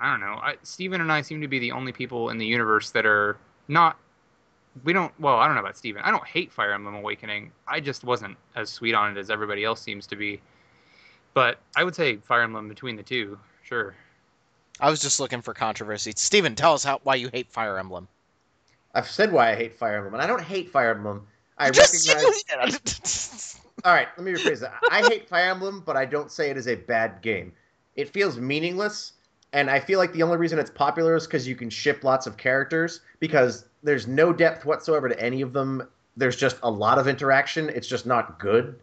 C: I don't know. I, Steven and I seem to be the only people in the universe that are not. We don't. Well, I don't know about Steven. I don't hate Fire Emblem Awakening. I just wasn't as sweet on it as everybody else seems to be. But I would say Fire Emblem between the two, sure.
A: I was just looking for controversy. Steven, tell us how why you hate Fire Emblem.
B: I've said why I hate Fire Emblem, and I don't hate Fire Emblem. I
A: just
B: recognize. All right, let me rephrase that. I hate Fire Emblem, but I don't say it is a bad game. It feels meaningless, and I feel like the only reason it's popular is because you can ship lots of characters because there's no depth whatsoever to any of them. There's just a lot of interaction. It's just not good,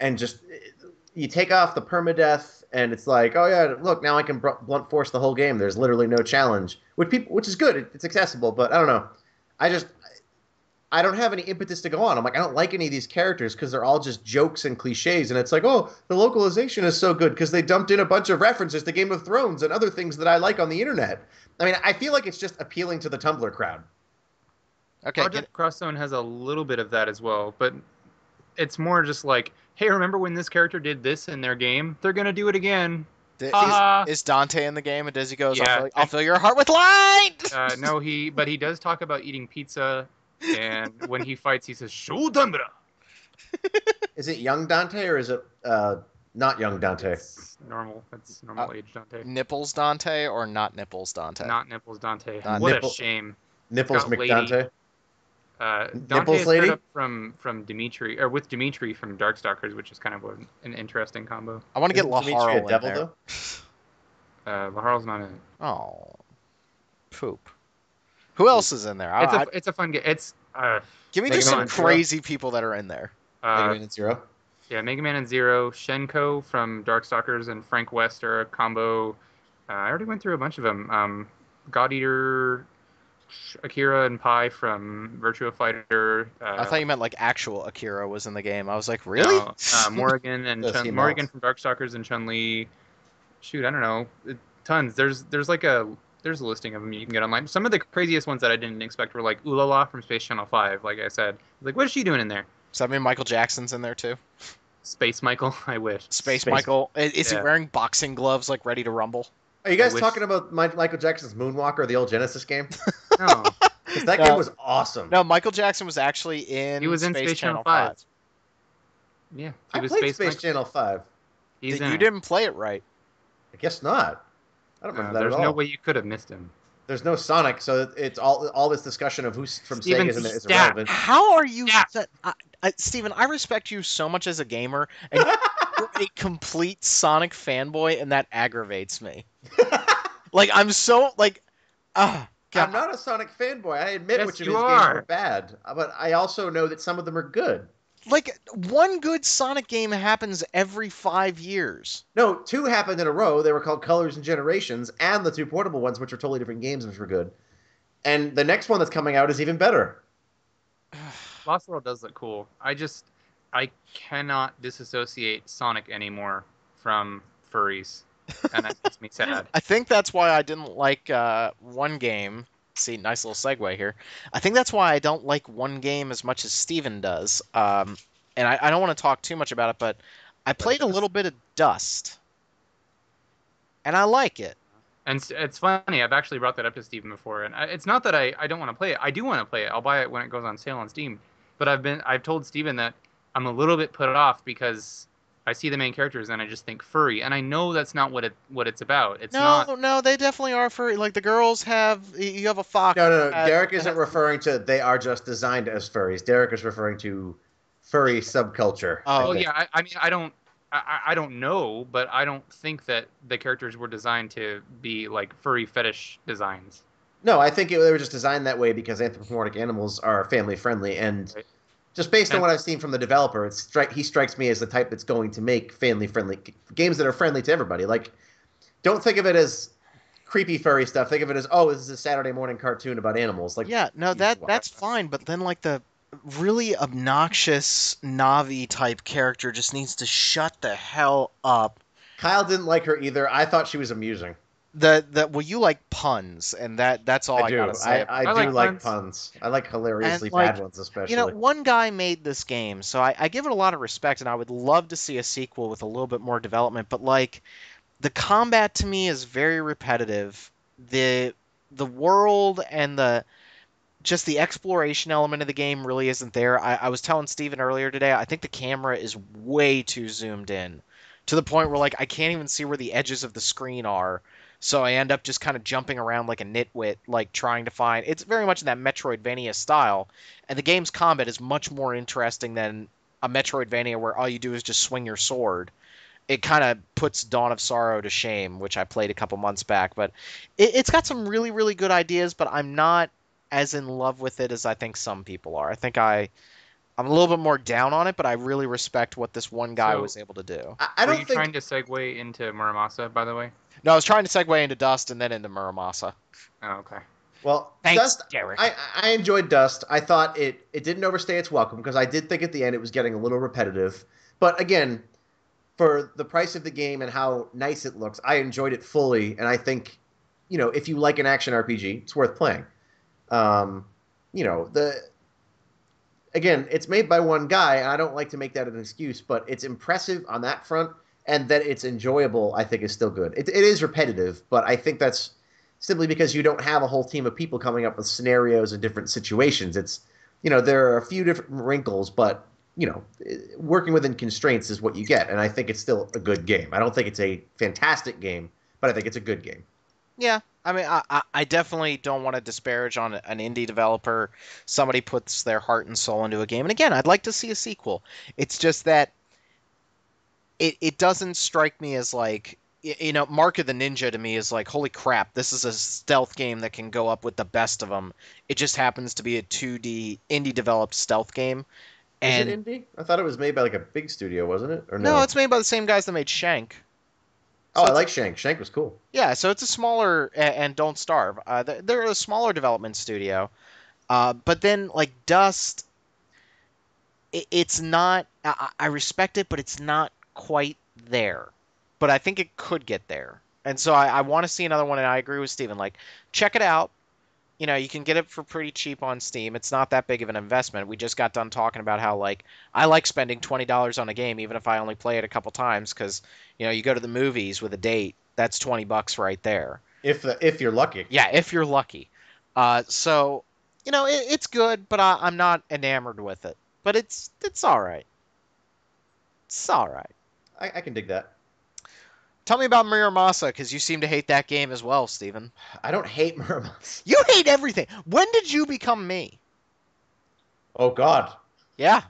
B: and just you take off the permadeath, and it's like, oh yeah, look, now I can br- blunt force the whole game. There's literally no challenge, which people, which is good. It- It's accessible, but I don't know. I just I don't have any impetus to go on. I'm like, I don't like any of these characters because they're all just jokes and cliches. And it's like, oh, the localization is so good because they dumped in a bunch of references to Game of Thrones and other things that I like on the internet. I mean, I feel like it's just appealing to the Tumblr crowd.
A: Okay,
C: Project Crosszone has a little bit of that as well, but it's more just like, hey, remember when this character did this in their game? They're gonna do it again.
A: get, is, is Dante in the game? And Dizzy goes,
C: Yeah.
A: I'll, fill, I'll fill your heart with light.
C: Uh, no, he, but he does talk about eating pizza, and when he fights, he says "Shoudambra."
B: Is it young Dante or is it uh, not young Dante?
C: It's normal. That's normal
A: Uh,
C: age Dante.
A: nipples Dante or not nipples Dante?
C: Not nipples Dante.
A: Not
C: what
B: nipple-
C: a shame.
B: Nipples
C: McDante. lady.
B: McDante?
C: Uh,
B: Nipples
C: Dante is
B: lady?
C: up from from Demitri or with Demitri from Darkstalkers, which is kind of an, an interesting combo.
A: I want to get
B: Isn't Dimitri
A: Laharl
B: a
A: in
B: devil,
A: there.
B: though?
C: Uh, Laharl's not in it.
A: Oh, poop. Who else is in there?
C: It's a
A: I-
C: it's a fun game. It's uh,
A: give me
B: Mega
A: just some
B: Man Zero.
A: crazy people that are in there.
B: Mega
C: uh
B: Man and Zero.
C: yeah, Mega Man and Zero, Hsien-Ko from Darkstalkers, and Frank West are a combo. Uh, I already went through a bunch of them. Um, God Eater, Akira and Pai from Virtua Fighter. Uh,
A: I thought you meant like actual Akira was in the game. I was like, really?
C: No, uh, Morrigan and
B: Does
C: Chun-
B: he
C: Morrigan from Darkstalkers and Chun Li. Shoot, I don't know, It- tons. There's there's like a there's a listing of them you can get online. Some of the craziest ones that I didn't expect were like Ulala from Space Channel Five. Like I said, like what is she doing in there?
A: Does that mean Michael Jackson's in there too?
C: Space Michael, I wish.
A: Space,
B: Space-
A: Michael. I- Is
C: Yeah.
A: he wearing boxing gloves like ready to rumble?
B: Are you guys
C: wish-
B: talking about Mi- Michael Jackson's Moonwalker, the old Genesis game?
C: No,
B: 'Cause that
A: No.
B: game was awesome.
A: No, Michael Jackson was actually in
C: He was in
A: Space,
C: Space
A: Channel
C: Channel
A: 5.
C: 5. yeah, he
B: I
C: was
B: played
C: Space,
B: Space
C: Michael.
B: Channel 5.
C: He's
A: That
C: in
A: you
C: it.
A: didn't play it right.
B: I guess not. I don't
C: Uh,
B: remember that
C: there's
B: at all.
C: no way you could have missed him.
B: There's no Sonic, so it's all all this discussion of who's from
C: Steven,
B: Sega is, is
C: stop.
B: irrelevant.
A: How are you,
C: Yeah.
A: that, I, I, Steven? I respect you so much as a gamer, and you're a complete Sonic fanboy, and that aggravates me. Like I'm so like, ah, God.
B: I'm not a Sonic fanboy. I admit
C: Yes,
B: which of
C: you
B: his games
C: are.
B: bad, but I also know that some of them are good.
A: like one good Sonic game happens every five years.
B: No, two happened in a row. They were called Colors and Generations, and the two portable ones, which are totally different games, which were good. And the next one that's coming out is even better.
C: Lost World does look cool. I just I cannot disassociate Sonic anymore from furries, and that makes me sad.
A: I think that's why I didn't like uh, one game. See, nice little segue here. I think that's why I don't like one game as much as Steven does. Um, and I, I don't want to talk too much about it, but I played a little bit of Dust, and I like it.
C: And it's, it's funny. I've actually brought that up to Steven before, and I, it's not that I, I don't want to play it. I do want to play it. I'll buy it when it goes on sale on Steam. But I've been I've told Steven that I'm a little bit put off because I see the main characters and I just think furry, and I know that's not what it what it's about. It's
A: no,
C: not.
A: no, they definitely are for like the girls have. You have a fox.
B: No, no, no.
A: Uh,
B: Derek isn't
A: has-
B: referring to they are just designed as furries. Derek is referring to furry subculture.
A: Oh,
B: I
C: Well, yeah. I, I mean, I don't. I, I- I don't know, but I don't think that the characters were designed to be like furry fetish designs.
B: No, I think it, they were just designed that way because anthropomorphic animals are family friendly, and
C: Right.
B: Just based on what I've seen from the developer, it's stri- he strikes me as the type that's going to make family friendly games that are friendly to everybody. Like, don't think of it as creepy furry stuff. Think of it as oh, this is a Saturday morning cartoon about animals. Like,
A: yeah, no, that that's fine. But then like the really obnoxious Navi type character just needs to shut the hell up.
B: Kyle didn't like her either. I thought she was amusing.
A: The the well, you like puns, and that that's all I,
B: I do.
A: gotta say.
B: I, I,
C: I
B: do
C: like
B: like
C: puns.
B: puns. I like hilariously
A: And, like,
B: bad ones, especially.
A: You know, one guy made this game, so I, I give it a lot of respect, and I would love to see a sequel with a little bit more development. But like, the combat to me is very repetitive. the The world and the just the exploration element of the game really isn't there. I, I was telling Steven earlier today, I think the camera is way too zoomed in to the point where like I can't even see where the edges of the screen are. So I end up just kind of jumping around like a nitwit, like trying to find. It's very much in that Metroidvania style, and the game's combat is much more interesting than a Metroidvania where all you do is just swing your sword. it kind of puts Dawn of Sorrow to shame, which I played a couple months back. But it, it's got some really, really good ideas, but I'm not as in love with it as I think some people are. I think I. I'm a little bit more down on it, but I really respect what this one guy
C: So-
A: was able to do.
B: I, I don't
C: you
B: think
C: trying to segue into Muramasa, by the way?
A: No, I was trying to segue into Dust and then into Muramasa.
C: Oh, okay.
B: Well,
A: Thanks,
B: Dust,
A: Derek.
B: I, I enjoyed Dust. I thought it it didn't overstay its welcome because I did think at the end it was getting a little repetitive. But again, for the price of the game and how nice it looks, I enjoyed it fully. And I think, you know, if you like an action RPG, it's worth playing. Um, you know, the again, it's made by one guy, I don't like to make that an excuse, but it's impressive on that front, and that it's enjoyable. I think is still good. It, it is repetitive, but I think that's simply because you don't have a whole team of people coming up with scenarios and different situations. It's you know there are a few different wrinkles, but you know working within constraints is what you get, and I think it's still a good game. I don't think it's a fantastic game, but I think it's a good game.
A: Yeah, I mean, I, I, I definitely don't want to disparage on an indie developer. Somebody puts their heart and soul into a game, and again, I'd like to see a sequel. It's just that it it doesn't strike me as like you know, Mark of the Ninja to me is like, holy crap, this is a stealth game that can go up with the best of them. It just happens to be a 2D indie developed stealth game. And
B: is it indie? I thought it was made by like a big studio, wasn't it? Or
A: no,
B: no?
A: it's made by the same guys that made Shank.
B: Oh,
A: so
B: I like Shank. Shank was cool.
A: Yeah, so it's a smaller and Don't Starve. Uh, they're a smaller development studio, uh, but then like Dust, it's not. I respect it, but it's not quite there. But I think it could get there, and so I, I want to see another one. And I agree with Steven. Like, check it out. You know, you can get it for pretty cheap on Steam. It's not that big of an investment. We just got done talking about how like I like spending twenty dollars on a game, even if I only play it a couple times, because you know you go to the movies with a date. That's twenty bucks right there.
B: If the, if you're lucky.
A: Yeah, if you're lucky. Uh, so you know it, it's good, but I, I'm not enamored with it. But it's it's all right. It's all right.
B: I, I can dig that.
A: Tell me about Muramasa, because you seem to hate that game as well, Steven.
B: I don't hate Muramasa.
A: You hate everything. When did you become me?
B: Oh God,
A: Yeah.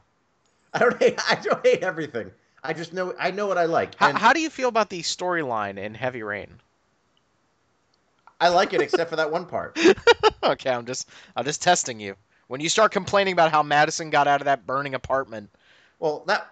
B: I don't hate. I don't hate everything. I just know. I know what I like.
A: How, how do you feel about the storyline in Heavy Rain?
B: I like it except for that one part.
A: okay, I'm just I'm just testing you. When you start complaining about how Madison got out of that burning apartment,
B: Well, that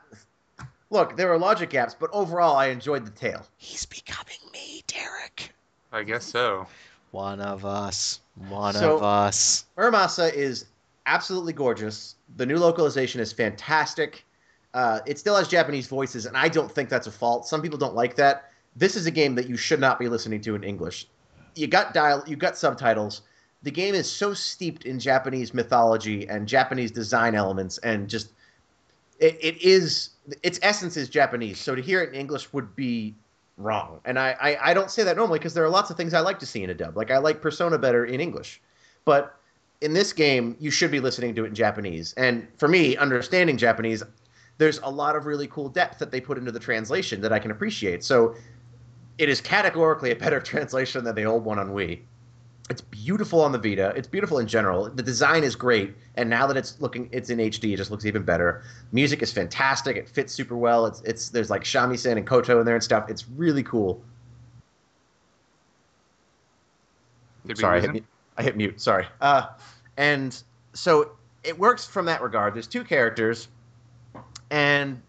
B: look, there are logic gaps, but overall, I enjoyed the tale.
A: he's becoming me, Derek.
C: I guess so.
A: One of us. One
B: So-
A: of us.
B: Muramasa is absolutely gorgeous. The new localization is fantastic. Uh, it still has Japanese voices, and I don't think that's a fault. Some people don't like that. This is a game that you should not be listening to in English. You got dial, you got subtitles. The game is so steeped in Japanese mythology and Japanese design elements, and just it, it is its essence is Japanese. So to hear it in English would be wrong. And I, I, I don't say that normally because there are lots of things I like to see in a dub. Like I like Persona better in English, but in this game you should be listening to it in Japanese. And for me, understanding Japanese, there's a lot of really cool depth that they put into the translation that I can appreciate. So it is categorically a better translation than the old one on Wii. It's beautiful on the Vita. It's beautiful in general. The design is great, and now that it's looking, it's in HD. It just looks even better. Music is fantastic. It fits super well. It's it's there's like shamisen and koto in there and stuff. It's really cool. Sorry, I hit, mute. I hit mute. Sorry. Uh, and so it works from that regard. There's two characters, and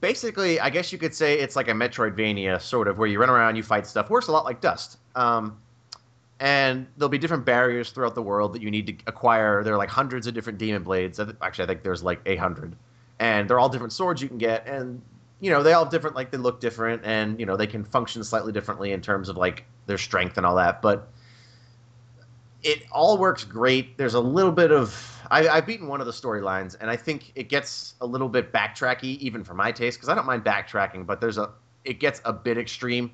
B: basically, I guess you could say it's like a Metroidvania sort of, where you run around, you fight stuff. Works a lot like Dust. Um, and there'll be different barriers throughout the world that you need to acquire. There are like hundreds of different demon blades. Actually, I think there's like a hundred, and they're all different swords you can get, and you know they all have different, like they look different, and you know they can function slightly differently in terms of like their strength and all that. But it all works great. There's a little bit of I, I've beaten one of the storylines, and I think it gets a little bit backtracky, even for my taste, because I don't mind backtracking, but there's a it gets a bit extreme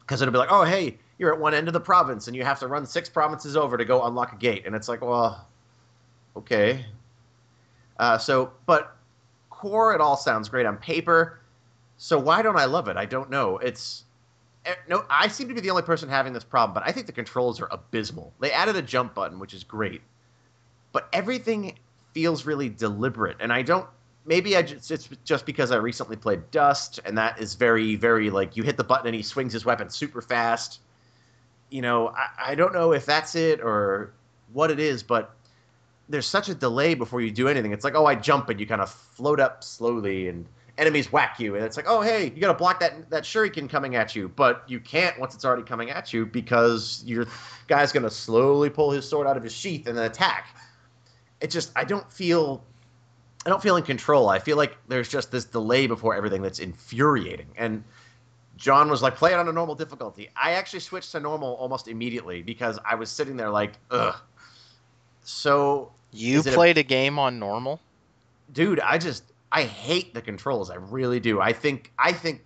B: because it'll be like, oh hey, you're at one end of the province, and you have to run six provinces over to go unlock a gate, and it's like, well, okay. Uh, so, but core, it all sounds great on paper. So why don't I love it? I don't know. It's eh, no, I seem to be the only person having this problem, but I think the controls are abysmal. They added a jump button, which is great, but everything feels really deliberate, and I don't maybe I just, it's just because I recently played Dust, and that is very, very like you hit the button and he swings his weapon super fast. You know, I, I don't know if that's it or what it is, but there's such a delay before you do anything. It's like, oh, I jump and you kind of float up slowly, and enemies whack you, and it's like, oh, hey, you got to block that that shuriken coming at you, but you can't once it's already coming at you because your guy's gonna slowly pull his sword out of his sheath and then attack. It just, I don't feel I don't feel in control. I feel like there's just this delay before everything that's infuriating. And John was like, play it on a normal difficulty. I actually switched to normal almost immediately because I was sitting there like, ugh. So
A: You
B: it a-
A: played a game on normal?
B: dude i just i hate the controls i really do i think i think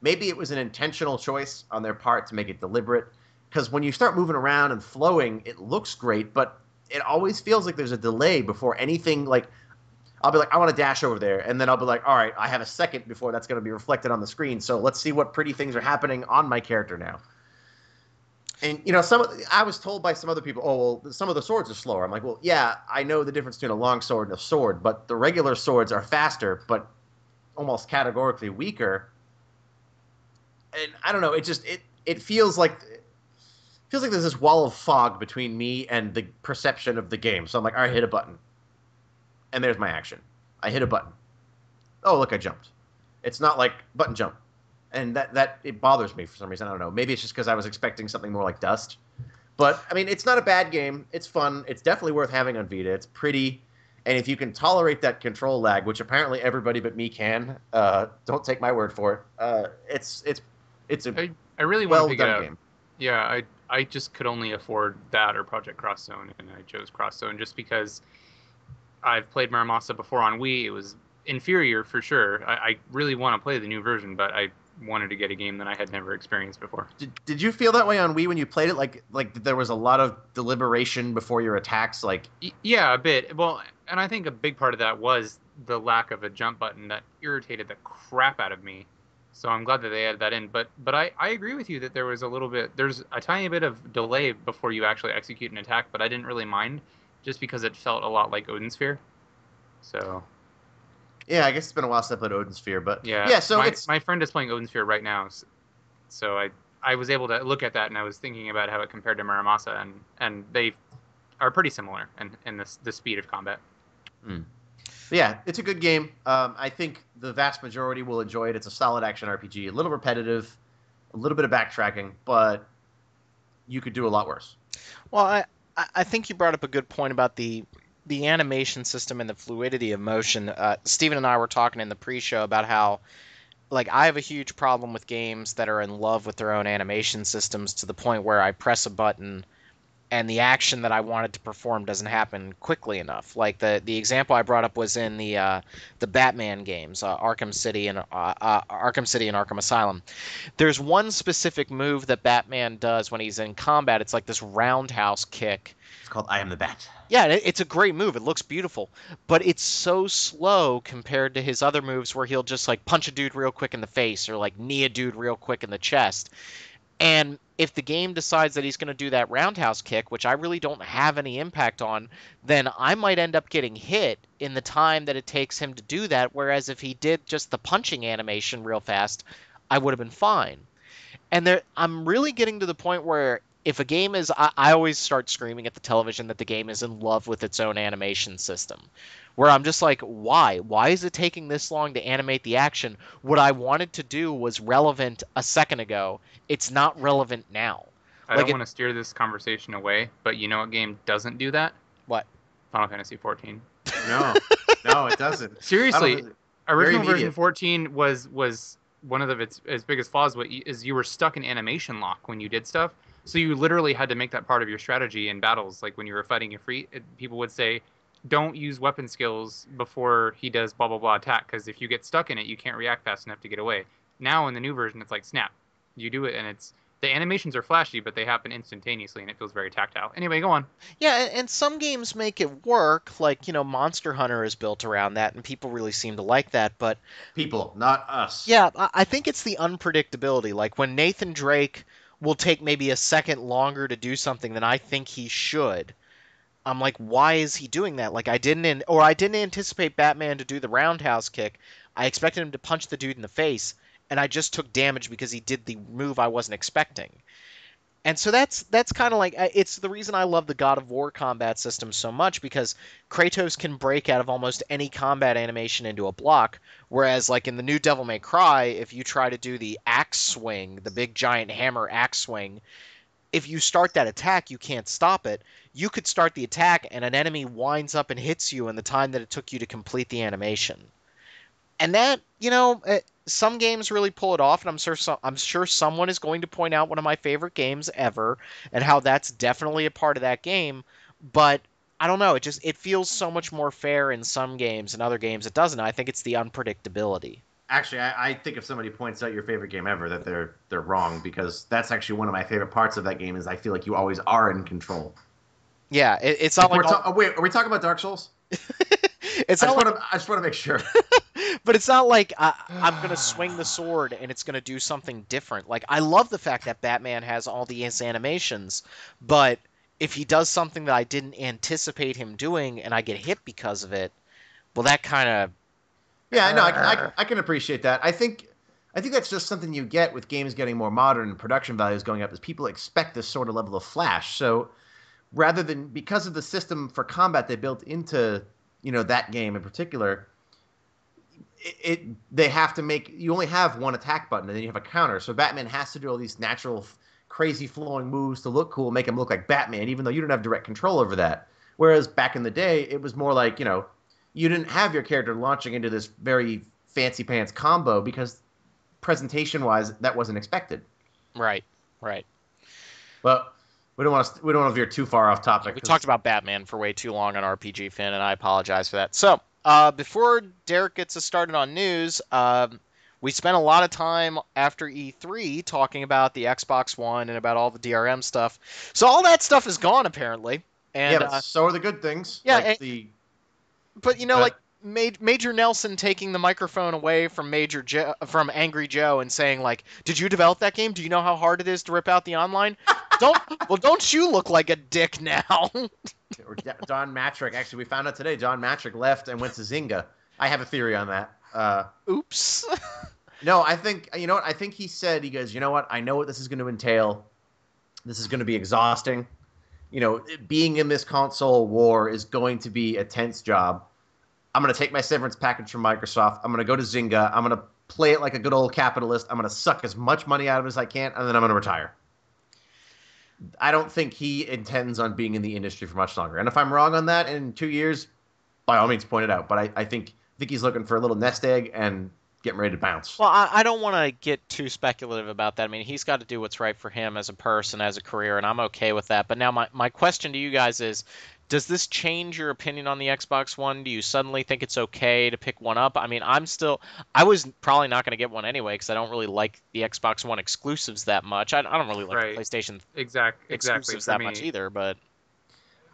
B: maybe it was an intentional choice on their part to make it deliberate because when you start moving around and flowing it looks great but it always feels like there's a delay before anything like i'll be like i want to dash over there and then i'll be like all right i have a second before that's going to be reflected on the screen so let's see what pretty things are happening on my character now and you know, some I was told by some other people, oh well, some of the swords are slower. I'm like, well, yeah, I know the difference between a long sword and a sword, but the regular swords are faster, but almost categorically weaker. And I don't know, it just it it feels like feels like there's this wall of fog between me and the perception of the game. So I'm like, all right, hit a button, and there's my action. I hit a button. Oh, look, I jumped. It's not like button jump and that that it bothers me for some reason. I don't know. Maybe it's just because I was expecting something more like Dust. But I mean, it's not a bad game. It's fun. It's definitely worth having on Vita. It's pretty, and if you can tolerate that control lag, which apparently everybody but me can, uh, don't take my word for it. Uh, it's it's it's a
C: I, I really want
B: well
C: to
B: done game.
C: Yeah, I I just could only afford that or Project Cross Zone, and I chose Cross Zone just because I've played Muramasa before on Wii. It was inferior for sure. I, I really want to play the new version, but I wanted to get a game that I had never experienced before.
B: Did, did you feel that way on Wii when you played it? Like like there was a lot of deliberation before your attacks. Like
C: Yeah, a bit. Well, and I think a big part of that was the lack of a jump button that irritated the crap out of me. So I'm glad that they added that in. But but I, I agree with you that there was a little bit there's a tiny bit of delay before you actually execute an attack, but I didn't really mind just because it felt a lot like Odin Sphere. So
B: yeah, I guess it's been a while since I played Odin Sphere, but
C: yeah,
B: yeah. So
C: my,
B: it's
C: my friend is playing Odin Sphere right now, s- so I I was able to look at that and I was thinking about how it compared to Muramasa and and they are pretty similar in in the the speed of combat.
B: yeah, it's a good game. Um, I think the vast majority will enjoy it. It's a solid action RPG, a little repetitive, a little bit of backtracking, but you could do a lot worse.
A: Well, I I think you brought up a good point about the the animation system and the fluidity of motion. Uh, Steven and I were talking in the pre-show about how like I have a huge problem with games that are in love with their own animation systems to the point where I press a button and the action that I wanted to perform doesn't happen quickly enough. Like the the example I brought up was in the uh, the Batman games, uh, Arkham City and uh, uh, Arkham City and Arkham Asylum. There's one specific move that Batman does when he's in combat. It's like this roundhouse kick.
B: It's called I Am the Bat.
A: Yeah, it's a great move. It looks beautiful, but it's so slow compared to his other moves where he'll just like punch a dude real quick in the face or like knee a dude real quick in the chest. And if the game decides that he's going to do that roundhouse kick, which I really don't have any impact on, then I might end up getting hit in the time that it takes him to do that. Whereas if he did just the punching animation real fast, I would have been fine. And there, I'm really getting to the point where if a game is, I, I always start screaming at the television that the game is in love with its own animation system. Where I'm just like, why? Why is it taking this long to animate the action? What I wanted to do was relevant a second ago. It's not relevant now.
C: I
A: Like
C: don't
A: it-
C: want to steer this conversation away, but you know what game doesn't do that?
A: What?
C: Final Fantasy 14.
B: No, no, it doesn't.
C: Seriously,
B: I don't-
C: original version
B: immediate.
C: 14 was was one of the, its its biggest flaws wa- is you were stuck in animation lock when you did stuff so you literally had to make that part of your strategy in battles like when you were fighting Ifrit, people would say don't use weapon skills before he does blah blah blah attack because if you get stuck in it you can't react fast enough to get away now in the new version it's like snap you do it and it's the animations are flashy but they happen instantaneously and it feels very tactile anyway go on
A: Yeah, and, and some games make it work. Like you know, Monster Hunter is built around that, and people really seem to like that. But
B: People, not us.
A: Yeah, I I think it's the unpredictability. Like when Nathan Drake will take maybe a second longer to do something than I think he should. I'm like, why is he doing that? Like I didn't, in, or I didn't anticipate Batman to do the roundhouse kick. I expected him to punch the dude in the face, and I just took damage because he did the move I wasn't expecting. And so that's that's kind of like uh, it's the reason I love the God of War combat system so much because Kratos can break out of almost any combat animation into a block, whereas like in the new Devil May Cry, if you try to do the axe swing, the big giant hammer axe swing, if you start that attack, you can't stop it. You could start the attack and an enemy winds up and hits you in the time that it took you to complete the animation. And that, you know, eh, some games really pull it off, and I'm sure some, I'm sure someone is going to point out one of my favorite games ever and how that's definitely a part of that game. But I don't know, it just it feels so much more fair in some games and other games it doesn't. I think it's the unpredictability.
B: Actually, I, I think if somebody points out your favorite game ever, that they're they're wrong because that's actually one of my favorite parts of that game. Is I feel like you always are in control.
A: Yeah, it, it's not
B: If we're
A: like
B: ta- oh, wait, are we talking about Dark Souls?
A: it's
B: I just,
A: like,
B: want to, I just want to make sure.
A: but it's not like I, I'm gonna swing the sword and it's gonna do something different. Like I love the fact that Batman has all these animations, but if he does something that I didn't anticipate him doing and I get hit because of it, well, that kind of
B: Yeah, I, can- I, can- I can appreciate that. I think I think that's just something you get with games getting more modern and production values going up, is people expect this sort of level of flash. So rather than because of the system for combat they built into you know that game in particular, it, it they have to make you only have one attack button and then you have a counter. So Batman has to do all these natural, crazy flowing moves to look cool, make him look like Batman, even though you don't have direct control over that. Whereas back in the day, it was more like you know you didn't have your character launching into this very fancy pants combo because presentation wise that wasn't expected.
A: right, right.
B: But we don't want to we don't want to veer too far off topic.
A: We talked about Batman for way too long on RPGFan, and I apologize for that. So, uh, before Derek gets us started on news, um, we spent a lot of time after E3 talking about the Xbox One and about all the DRM stuff. So all that stuff is gone apparently. And
B: yeah, but
A: uh,
B: so are the good things.
A: yeah,
B: like
A: and-
B: the
A: but you know,
B: uh,
A: like Major Nelson taking the microphone away from Major jo- from Angry Joe and saying like, "Did you develop that game? Do you know how hard it is to rip out the online? don't well, don't you look like a dick now?"
B: Don Mattrick. Actually, we found out today. Don Mattrick left and went to Zynga. I have a theory on that. Uh,
A: Oops.
B: no, I think you know what. I think he said he goes. You know what? I know what this is going to entail. This is going to be exhausting. You know, being in this console war is going to be a tense job. I'm going to take my severance package from Microsoft. I'm going to go to Zynga. I'm going to play it like a good old capitalist. I'm going to suck as much money out of it as I can, and then I'm going to retire. I don't think he intends on being in the industry for much longer. And if I'm wrong on that in two years, by all means point it out. But I, I think I think he's looking for a little nest egg and getting ready to bounce.
A: Well, I, I don't want to get too speculative about that. I mean, he's got to do what's right for him as a person, as a career, and I'm okay with that. But now, my, my question to you guys is Does this change your opinion on the Xbox One? Do you suddenly think it's okay to pick one up? I mean, I'm still. I was probably not going to get one anyway because I don't really like the Xbox One exclusives that much. I, I don't really like
C: Right.
A: the PlayStation
C: Exact, exactly.
A: exclusives that
C: me,
A: much either, but.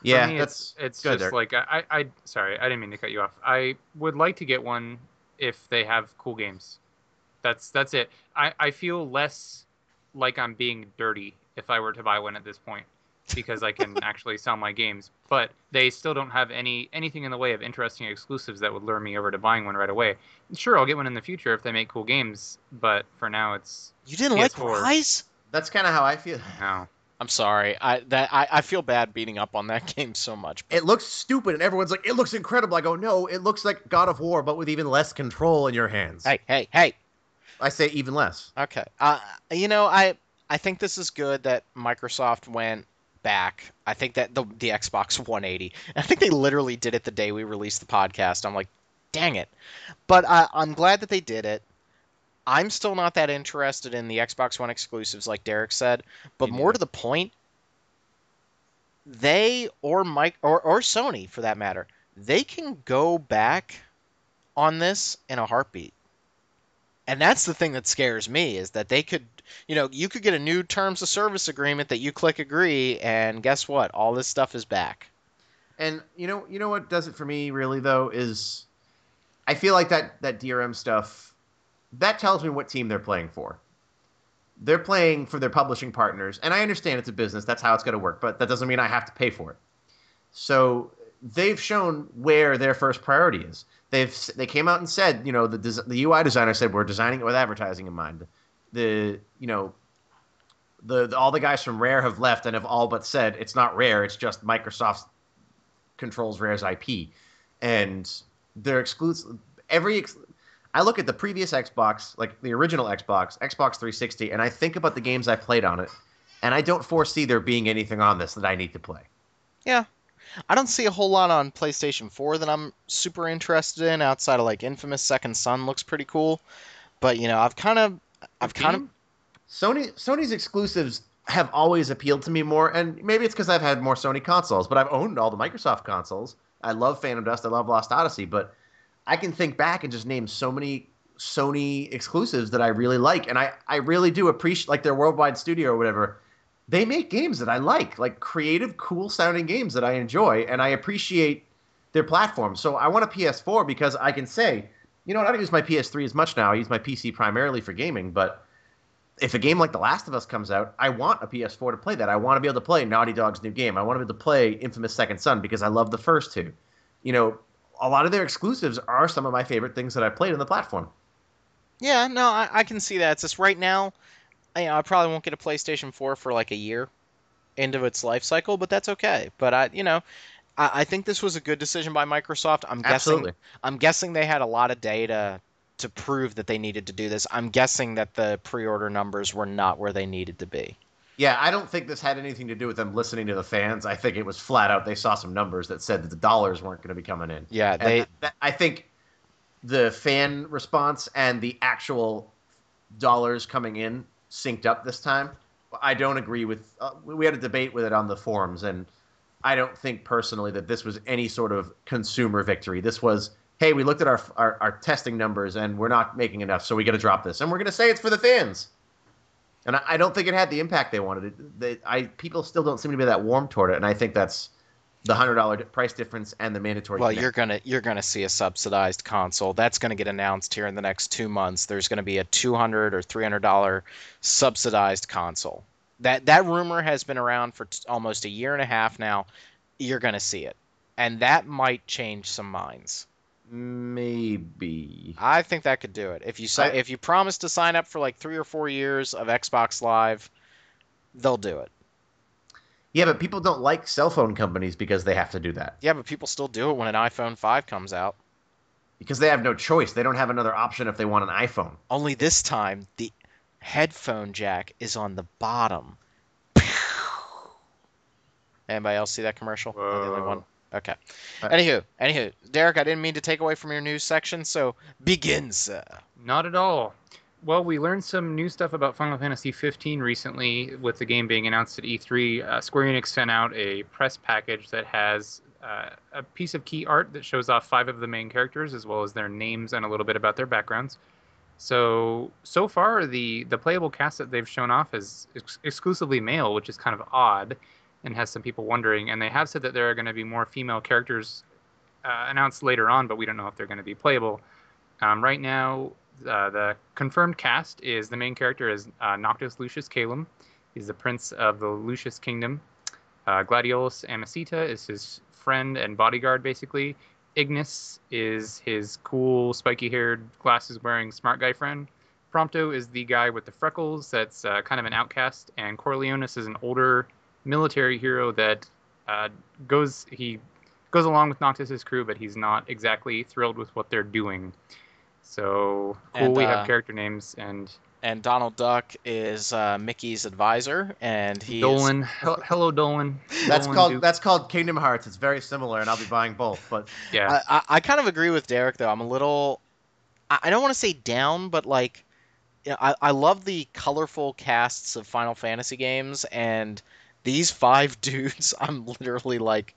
B: yeah,
C: me,
B: that's
C: it's, it's just
B: Derek.
C: like I, I, I, sorry, I didn't mean to cut you off. I would like to get one if they have cool games. That's that's it. I, I feel less like I'm being dirty if I were to buy one at this point because I can actually sell my games. But they still don't have any anything in the way of interesting exclusives that would lure me over to buying one right away. Sure, I'll get one in the future if they make cool games, but for now it's
A: You didn't like
C: PS4.
A: Rise?
B: that's kind of how I feel.
C: no.
A: I'm sorry. I that I, I feel bad beating up on that game so much.
B: It looks stupid, and everyone's like, "It looks incredible." I go, "No, it looks like God of War, but with even less control in your hands."
A: Hey, hey, hey.
B: I say even less.
A: Okay. Uh, you know, I I think this is good that Microsoft went back. I think that the the Xbox 180. I think they literally did it the day we released the podcast. I'm like, dang it. But I, I'm glad that they did it. I'm still not that interested in the Xbox One exclusives, like Derek said. But more to the point, they or Mike or, or Sony, for that matter, they can go back on this in a heartbeat. And that's the thing that scares me is that they could, you know, you could get a new terms of service agreement that you click agree, and guess what? All this stuff is back.
B: And you know, you know what does it for me really though is, I feel like that that DRM stuff, that tells me what team they're playing for. They're playing for their publishing partners, and I understand it's a business. That's how it's going to work, but that doesn't mean I have to pay for it. So they've shown where their first priority is. They've they came out and said, you know, the des- the UI designer said we're designing it with advertising in mind. The you know, the, the all the guys from Rare have left and have all but said it's not Rare, it's just Microsoft controls Rare's IP, and they're exclusive. Every ex- I look at the previous Xbox, like the original Xbox, Xbox 360, and I think about the games I played on it, and I don't foresee there being anything on this that I need to play.
A: Yeah. I don't see a whole lot on PlayStation 4 that I'm super interested in outside of like Infamous Second Son looks pretty cool. But you know, I've kind of I've kind of
B: Sony Sony's exclusives have always appealed to me more, and maybe it's because I've had more Sony consoles, but I've owned all the Microsoft consoles. I love Phantom Dust, I love Lost Odyssey, but I can think back and just name so many Sony exclusives that I really like, and I I really do appreciate like their worldwide studio or whatever. They make games that I like, like creative, cool sounding games that I enjoy, and I appreciate their platform. So I want a PS4 because I can say, you know what, I don't use my PS3 as much now. I use my PC primarily for gaming, but if a game like The Last of Us comes out, I want a PS4 to play that. I want to be able to play Naughty Dog's new game. I want to be able to play Infamous Second Son because I love the first two. You know, a lot of their exclusives are some of my favorite things that I've played on the platform.
A: Yeah, no, I, I can see that. It's just right now, I, you know, I probably won't get a PlayStation 4 for like a year end of its life cycle, but that's okay. But I, you know, I, I think this was a good decision by Microsoft. I'm
B: Absolutely.
A: guessing, I'm guessing they had a lot of data to prove that they needed to do this. I'm guessing that the pre-order numbers were not where they needed to be.
B: Yeah, I don't think this had anything to do with them listening to the fans. I think it was flat out they saw some numbers that said that the dollars weren't going to be coming in.
A: Yeah, they.
B: that- I think the fan response and the actual dollars coming in synced up this time. I don't agree with. Uh, we had a debate with it on the forums, and I don't think personally that this was any sort of consumer victory. This was, hey, we looked at our our, our testing numbers and we're not making enough, so we got to drop this, and we're going to say it's for the fans. And I, I don't think it had the impact they wanted. It, they, I people still don't seem to be that warm toward it, and I think that's the hundred dollar price difference and the mandatory.
A: Well,
B: connect.
A: you're gonna you're gonna see a subsidized console. That's gonna get announced here in the next two months. There's gonna be a two hundred or three hundred dollar subsidized console. That that rumor has been around for t- almost a year and a half now. You're gonna see it, and that might change some minds.
B: Maybe.
A: I think that could do it. If you si-
B: I-
A: if you promise to sign up for like three or four years of Xbox Live, they'll do it.
B: Yeah, but people don't like cell phone companies because they have to do that.
A: Yeah, but people still do it when an iPhone 5 comes out.
B: Because they have no choice. They don't have another option if they want an iPhone.
A: Only this time, the headphone jack is on the bottom. Anybody else see that commercial? The only one? Okay.
B: Uh,
A: Anywho, anywho, Derek, I didn't mean to take away from your news section, so begin, sir.
C: Not at all. Well, we learned some new stuff about Final Fantasy 15 recently with the game being announced at E3. Uh, Square Enix sent out a press package that has uh, a piece of key art that shows off five of the main characters as well as their names and a little bit about their backgrounds. So so far, the the playable cast that they've shown off is ex- exclusively male, which is kind of odd, and has some people wondering. And they have said that there are going to be more female characters uh, announced later on, but we don't know if they're going to be playable. Um, right now, uh, the confirmed cast is the main character is uh, Noctis Lucis Caelum. He's the prince of the Lucis Kingdom. Uh, Gladiolus Amicitia is his friend and bodyguard, basically. Ignis is his cool, spiky-haired, glasses-wearing smart guy friend. Prompto is the guy with the freckles that's uh, kind of an outcast, and Cor Leonis is an older military hero that uh, goes he goes along with Noctis's crew, but he's not exactly thrilled with what they're doing. So cool,
A: And,
C: we
A: uh,
C: have character names and
A: And Donald Duck is uh, Mickey's advisor, and he
C: Dolan. Hel- hello, Dolan.
B: That's
C: Dolan
B: called
C: Duke.
B: that's called Kingdom Hearts. It's very similar, and I'll be buying both. But
C: yeah.
A: I, I, I kind of agree with Derek though. I'm a little, I, I don't want to say down, but like, you know, I, I love the colorful casts of Final Fantasy games, and these five dudes, I'm literally like,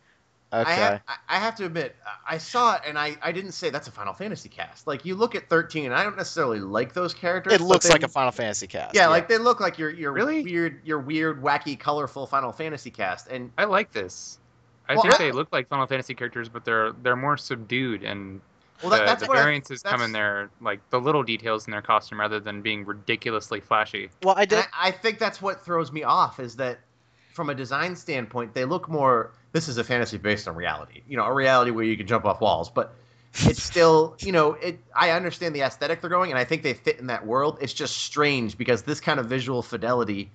B: I,
A: okay,
B: have, I- I have to admit, I- I saw it, and I, I didn't say that's a Final Fantasy cast. Like you look at 13, and I don't necessarily like those characters.
A: it looks
B: they-
A: like a Final Fantasy cast.
B: yeah, like they look like your your
C: Really?
B: weird, your weird, wacky, colorful Final Fantasy cast. And
C: I like this. I
B: Well,
C: think
B: I-
C: they look like Final Fantasy characters, but they're they're more subdued and
B: well, that,
C: the,
B: that's
C: the
B: what I-
C: variances come in
B: that's-
C: their like the little details in their costume rather than being ridiculously flashy.
A: well, I did.
B: I, I think that's what throws me off is that from a design standpoint, they look more this is a fantasy based on reality. You know, a reality where you can jump off walls, but it's still, you know, it. I understand the aesthetic they're going, and I think they fit in that world. It's just strange because this kind of visual fidelity,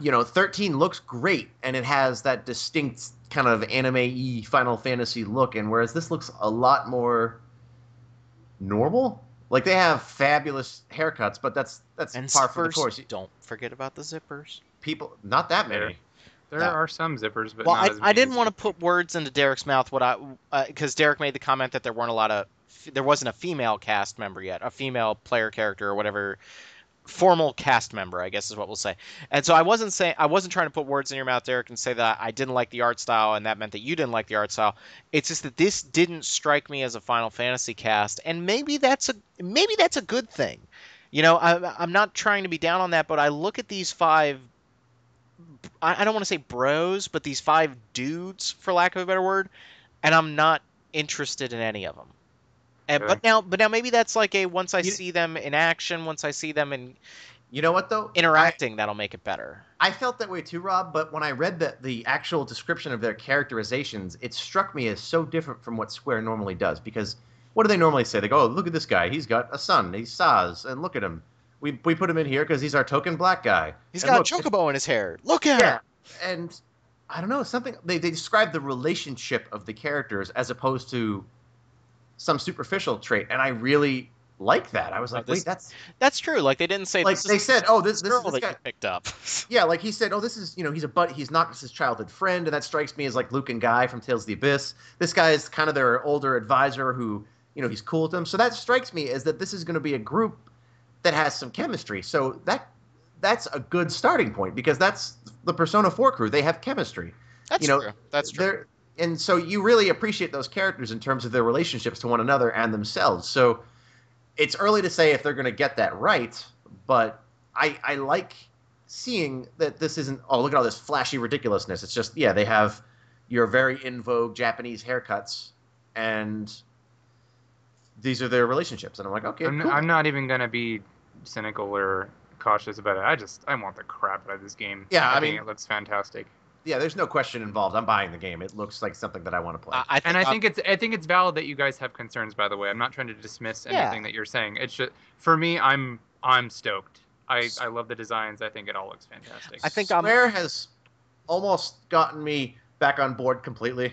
B: you know, 13 looks great, and it has that distinct kind of anime-y Final Fantasy look, and whereas this looks a lot more normal. Like they have fabulous haircuts, but that's that's
A: And
B: par for the course.
A: Don't forget about the zippers.
B: People, not that many.
C: There
A: Yeah.
C: are some zippers, but
A: well, I, I didn't want to put words into Derek's mouth. What I uh, because Derek made the comment that there weren't a lot of there wasn't a female cast member yet, a female player character or whatever formal cast member, I guess is what we'll say. And so I wasn't saying I wasn't trying to put words in your mouth, Derek, and say that I didn't like the art style and that meant that you didn't like the art style. It's just that this didn't strike me as a Final Fantasy cast, and maybe that's a maybe that's a good thing. You know, I, I'm not trying to be down on that, but I look at these five. I, I don't want to say bros, but these five dudes, for lack of a better word, and I'm not interested in any of them. And? But now, but now maybe that's like a once I
B: You-
A: see them in action, once I see them in
B: You know what though?
A: interacting, that'll make it better.
B: I felt that way too, Rob. But when I read the the actual description of their characterizations, it struck me as so different from what Square normally does. Because what do they normally say? They go, "Oh, look at this guy. He's got a son. He's Sazh, and look at him. We we put him in here because he's our token black guy.
A: He's
B: And
A: got
B: look,
A: a chocobo in his hair. Look at
B: Yeah,
A: him.
B: and I don't know something. They they describe the relationship of the characters as opposed to some superficial trait, and I really like that. I was
A: Oh,
B: like,
A: this-
B: wait, that's
A: That's true. Like they didn't say
B: like
A: this
B: they
A: is
B: said. Oh, this this,
A: girl
B: this
A: that
B: guy.
A: you picked up.
B: Yeah, like he said, oh, this is you know he's a but he's not his childhood friend, and that strikes me as like Luke and Guy from Tales of the Abyss. This guy is kind of their older advisor who you know he's cool with them. So that strikes me as that this is going to be a group that has some chemistry. So that that's a good starting point because that's the Persona 4 crew. They have chemistry.
A: That's
B: you know,
A: true. That's true.
B: And so you really appreciate those characters in terms of their relationships to one another and themselves. So it's early to say if they're going to get that right, but I I like seeing that this isn't oh look at all this flashy ridiculousness. It's just yeah they have your very in vogue Japanese haircuts and these are their relationships and I'm like okay
C: I'm,
B: cool.
C: I'm not even gonna be cynical or cautious about it. I just I want the crap out of this game.
B: Yeah, I
C: think
B: mean-
C: it looks fantastic,
B: yeah there's no question involved. I'm buying the game. It looks like something that I want to play.
A: I, I
C: and I
A: I'm-
C: think it's I think it's valid that you guys have concerns. By the way, I'm not trying to dismiss
A: Yeah.
C: anything that you're saying. It's just for me, I'm I'm stoked. I, I love the designs. I think it all looks fantastic.
A: I think I'm-
B: Square has almost gotten me back on board completely.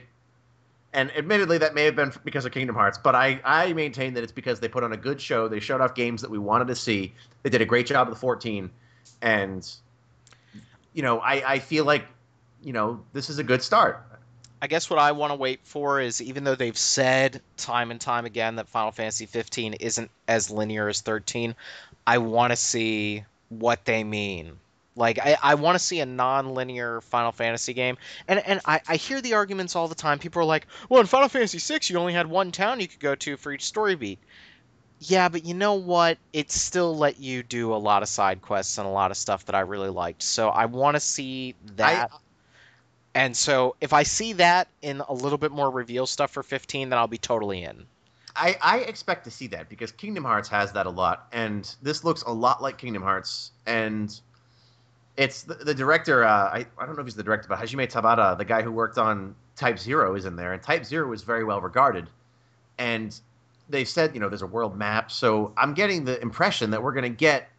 B: And admittedly, that may have been because of Kingdom Hearts, but I, I maintain that it's because they put on a good show. They showed off games that we wanted to see. They did a great job with the 14. And, you know, I, I feel like, you know, this is a good start.
A: I guess what I want to wait for is even though they've said time and time again that Final Fantasy 15 isn't as linear as 13, I want to see what they mean. Like I, I want to see a non-linear Final Fantasy game, and and I, I hear the arguments all the time. People are like, "Well, in Final Fantasy 6, you only had one town you could go to for each story beat." Yeah, but you know what? It still let you do a lot of side quests and a lot of stuff that I really liked. So I want to see that. And so if I see that in a little bit more reveal stuff for 15, then I'll be totally in.
B: I, I expect to see that because Kingdom Hearts has that a lot, and this looks a lot like Kingdom Hearts. And it's the, the director. Uh, I I don't know if he's the director, but Hajime Tabata, the guy who worked on Type Zero, is in there, and Type Zero was very well regarded. And they said, you know, there's a world map, so I'm getting the impression that we're going to get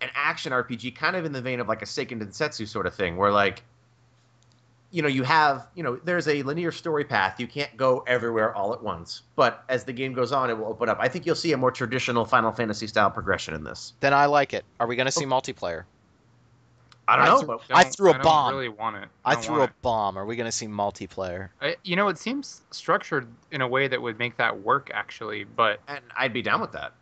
B: an action RPG, kind of in the vein of like a Seiken Densetsu sort of thing, where like you know, you have, you know, there's a linear story path. You can't go everywhere all at once. But as the game goes on, it will open up. I think you'll see a more traditional Final Fantasy style progression in this.
A: Then I like it. Are we going to see multiplayer?
B: I don't
A: I
B: know.
A: threw-
B: but
A: I threw a
C: don't
A: bomb.
C: Really want it.
A: I
C: don't
A: threw
C: want
A: a bomb. Are we going to see multiplayer?
C: I, you know, it seems structured in a way that would make that work actually, but
B: and I'd be down with that.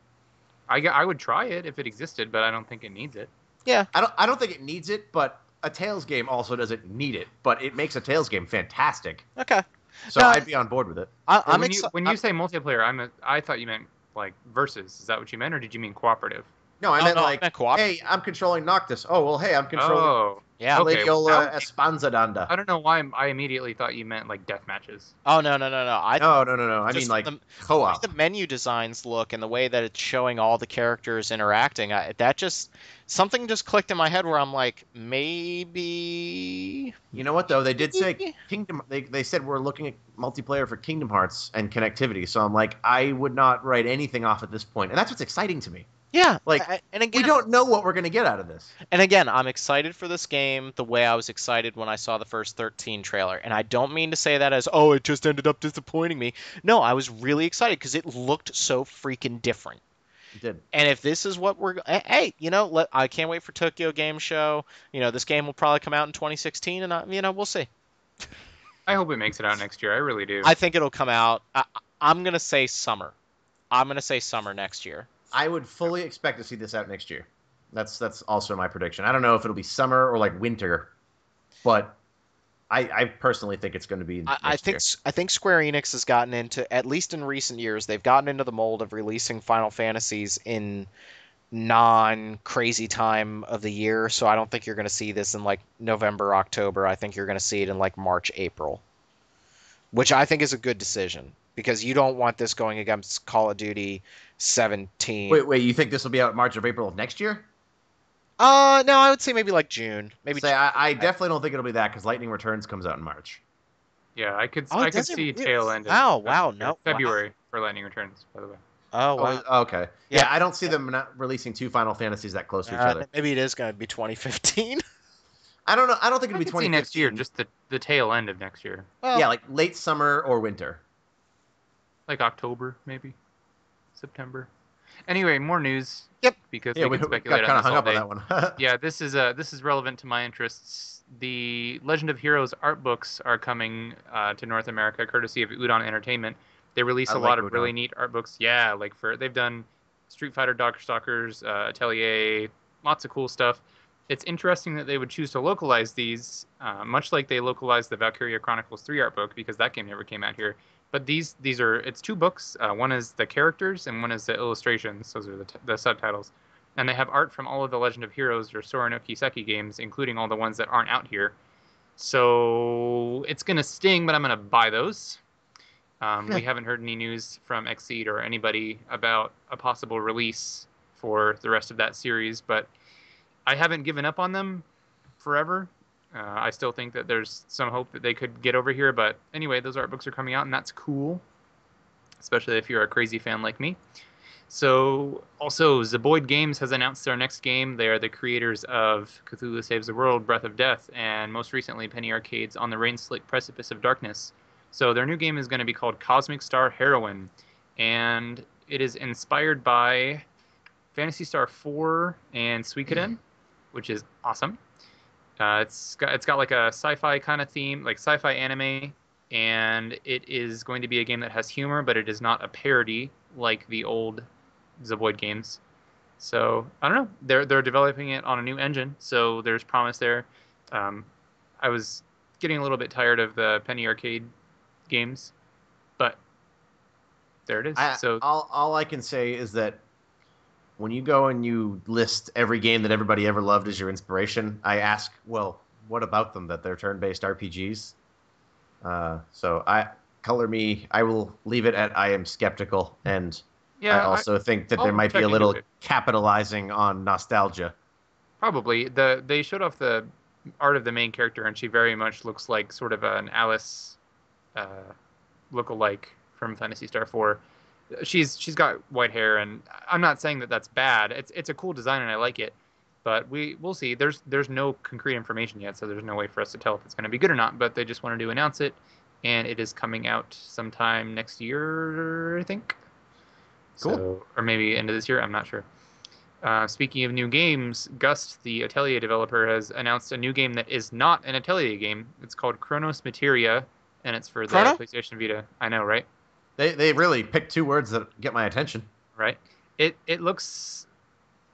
C: I, I would try it if it existed, but I don't think it needs it.
A: Yeah.
B: I don't. I don't think it needs it, but a Tales game also doesn't need it. But it makes a Tales game fantastic.
A: Okay.
B: So
A: No,
B: I'd be on board with it.
A: I,
C: Or
A: I'm
C: when you when you
A: I'm-
C: say multiplayer, I'm a, I thought you meant like versus. Is that what you meant, or did you mean cooperative?
B: No, I
A: Oh,
B: meant
A: no, I
B: like,
A: meant co-op.
B: hey, I'm controlling Noctis. Oh well, hey, I'm controlling.
C: Oh,
A: Yeah.
C: Okay,
B: Gladiola
C: well,
B: Espanzadanda.
C: I don't know why I immediately thought you meant like death matches.
A: Oh no no no no. I
B: No, no, no, no. I mean like
A: the, the
B: co-op.
A: the menu designs look and the way that it's showing all the characters interacting. I, that just something just clicked in my head where I'm like, maybe.
B: You know what though? They did say Kingdom. They, they said we're looking at multiplayer for Kingdom Hearts and connectivity. So I'm like, I would not write anything off at this point, and that's what's exciting to me.
A: Yeah.
B: Like,
A: I- and again,
B: We don't know what we're gonna get out of this.
A: And again, I'm excited for this game the way I was excited when I saw the first 13 trailer. And I don't mean to say that as, oh, it just ended up disappointing me. No, I was really excited because it looked so freaking different.
B: It did.
A: And if this is what we're, hey, you know, let, I can't wait for Tokyo Game Show. You know, this game will probably come out in 2016, and I, you know, we'll see.
C: I hope it makes it out next year. I really do.
A: I think it'll come out. I, I'm gonna say summer. I'm gonna say summer next year.
B: I would fully expect to see this out next year. That's that's also my prediction. I don't know if it'll be summer or like winter, but I, I personally think it's going to be.
A: I, I think
B: year.
A: I think Square Enix has gotten into at least in recent years they've gotten into the mold of releasing Final Fantasies in non crazy time of the year. So I don't think you're going to see this in like November, October. I think you're going to see it in like March, April, which I think is a good decision because you don't want this going against Call of Duty 17.
B: Wait, wait. You think this will be out March or April of next year?
A: Uh, no, I would say maybe like June, maybe.
B: Say, I, I definitely don't think it'll be that because Lightning Returns comes out in March.
C: yeah, I could.
A: Oh,
C: I could see
A: really?
C: tail end. of-
A: Wow,
C: of
A: wow,
C: next
A: no,
C: year.
A: wow.
C: February for Lightning Returns, by the way.
A: Oh
B: Oh,
A: wow.
B: okay. Yeah,
A: Yeah.
B: I don't see them not releasing two Final Fantasies that close to each
A: Uh,
B: other.
A: maybe it is going to be 2015.
B: I don't know. I don't think it'll be 20
C: next year, just the the tail end of next year,
A: Well,
B: yeah, like late summer or winter.
C: like October maybe, September. Anyway, more news.
A: Yep.
C: Because
B: Yeah,
C: we
B: we,
C: can speculate
B: got kind of hung
C: all
B: up on that one.
C: yeah, this is uh this is relevant to my interests. The Legend of Heroes art books are coming uh, to North America, courtesy of Udon Entertainment. They release
B: I
C: a
B: like
C: lot of
B: Udon.
C: really neat art books. Yeah, like for they've done Street Fighter, Darkstalkers, uh, Atelier, lots of cool stuff. It's interesting that they would choose to localize these, uh, much like they localized the Valkyria Chronicles 3 art book because that game never came out here. But these these are it's two books. Uh, one is the characters and one is the illustrations. Those are the, t- the subtitles and they have art from all of the Legend of Heroes or Sora no Kiseki games, including all the ones that aren't out here. So it's gonna sting, but I'm gonna buy those. Um, we haven't heard any news from XSEED or anybody about a possible release for the rest of that series, but I haven't given up on them forever. Uh, I still think that there's some hope that they could get over here, but anyway, those art books are coming out, and that's cool, especially if you're a crazy fan like me. So, also, Zeboyd Games has announced their next game. They are the creators of Cthulhu Saves the World, Breath of Death, and most recently, Penny Arcade's On the Rain Slick Precipice of Darkness. So, their new game is going to be called Cosmic Star Heroine, and it is inspired by Phantasy Star 4 and Suikoden, which is awesome. Uh, it's got it's got like a sci-fi kind of theme, like sci-fi anime, and it is going to be a game that has humor, but it is not a parody like the old Zeboyd games. So I don't know. They're they're developing it on a new engine, so there's promise there. Um, I was getting a little bit tired of the Penny Arcade games, but there it is.
B: I,
C: so
B: all, all I can say is that when you go and you list every game that everybody ever loved as your inspiration, I ask, well, what about them that they're turn-based RPGs? Uh, so I color me. I will leave it at I am skeptical, and
C: yeah,
B: I also think that
C: I'll
B: there might be a little capitalizing on nostalgia.
C: Probably the they showed off the art of the main character, and she very much looks like sort of an Alice uh, look-alike from Phantasy Star Four. She's she's got white hair, and I'm not saying that that's bad. It's it's a cool design, and I like it. But we we'll see. There's there's no concrete information yet, so there's no way for us to tell if it's going to be good or not. But they just wanted to announce it, and it is coming out sometime next year, I think.
B: Cool.
C: So, or maybe end of this year. I'm not sure. Uh, speaking of new games, Gust, the Atelier developer, has announced a new game that is not an Atelier game. It's called Chronos Materia, and it's for the
A: Chrono?
C: PlayStation Vita. I know, right?
B: They they really picked two words that get my attention.
C: Right. It it looks.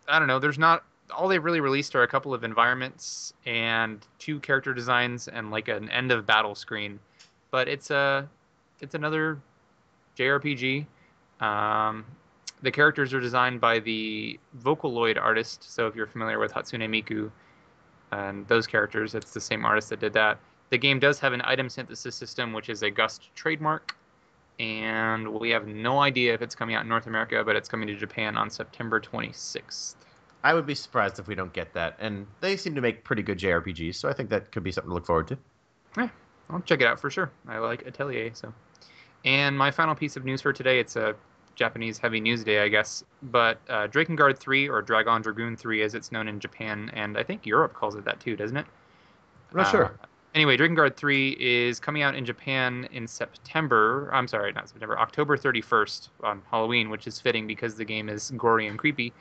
C: I don't know. There's not all they've really released are a couple of environments and two character designs and like an end of battle screen, but it's a it's another JRPG. Um, the characters are designed by the Vocaloid artist. So if you're familiar with Hatsune Miku, and those characters. It's the same artist that did that. The game does have an item synthesis system, which is a Gust trademark, and we have no idea if it's coming out in North America, but it's coming to Japan on September 26th.
B: I would be surprised if we don't get that. And they seem to make pretty good JRPGs, so I think that could be something to look forward to.
C: Yeah, I'll check it out for sure. I like Atelier, so. And my final piece of news for today, it's a Japanese heavy news day, I guess. But uh, Drakengard 3, or Drag-on Dragoon 3, as it's known in Japan, and I think Europe calls it that too, doesn't it?
B: I'm not
C: Uh,
B: sure.
C: Anyway, Drakengard 3 is coming out in Japan in September. I'm sorry, not September, October 31st on Halloween, which is fitting because the game is gory and creepy.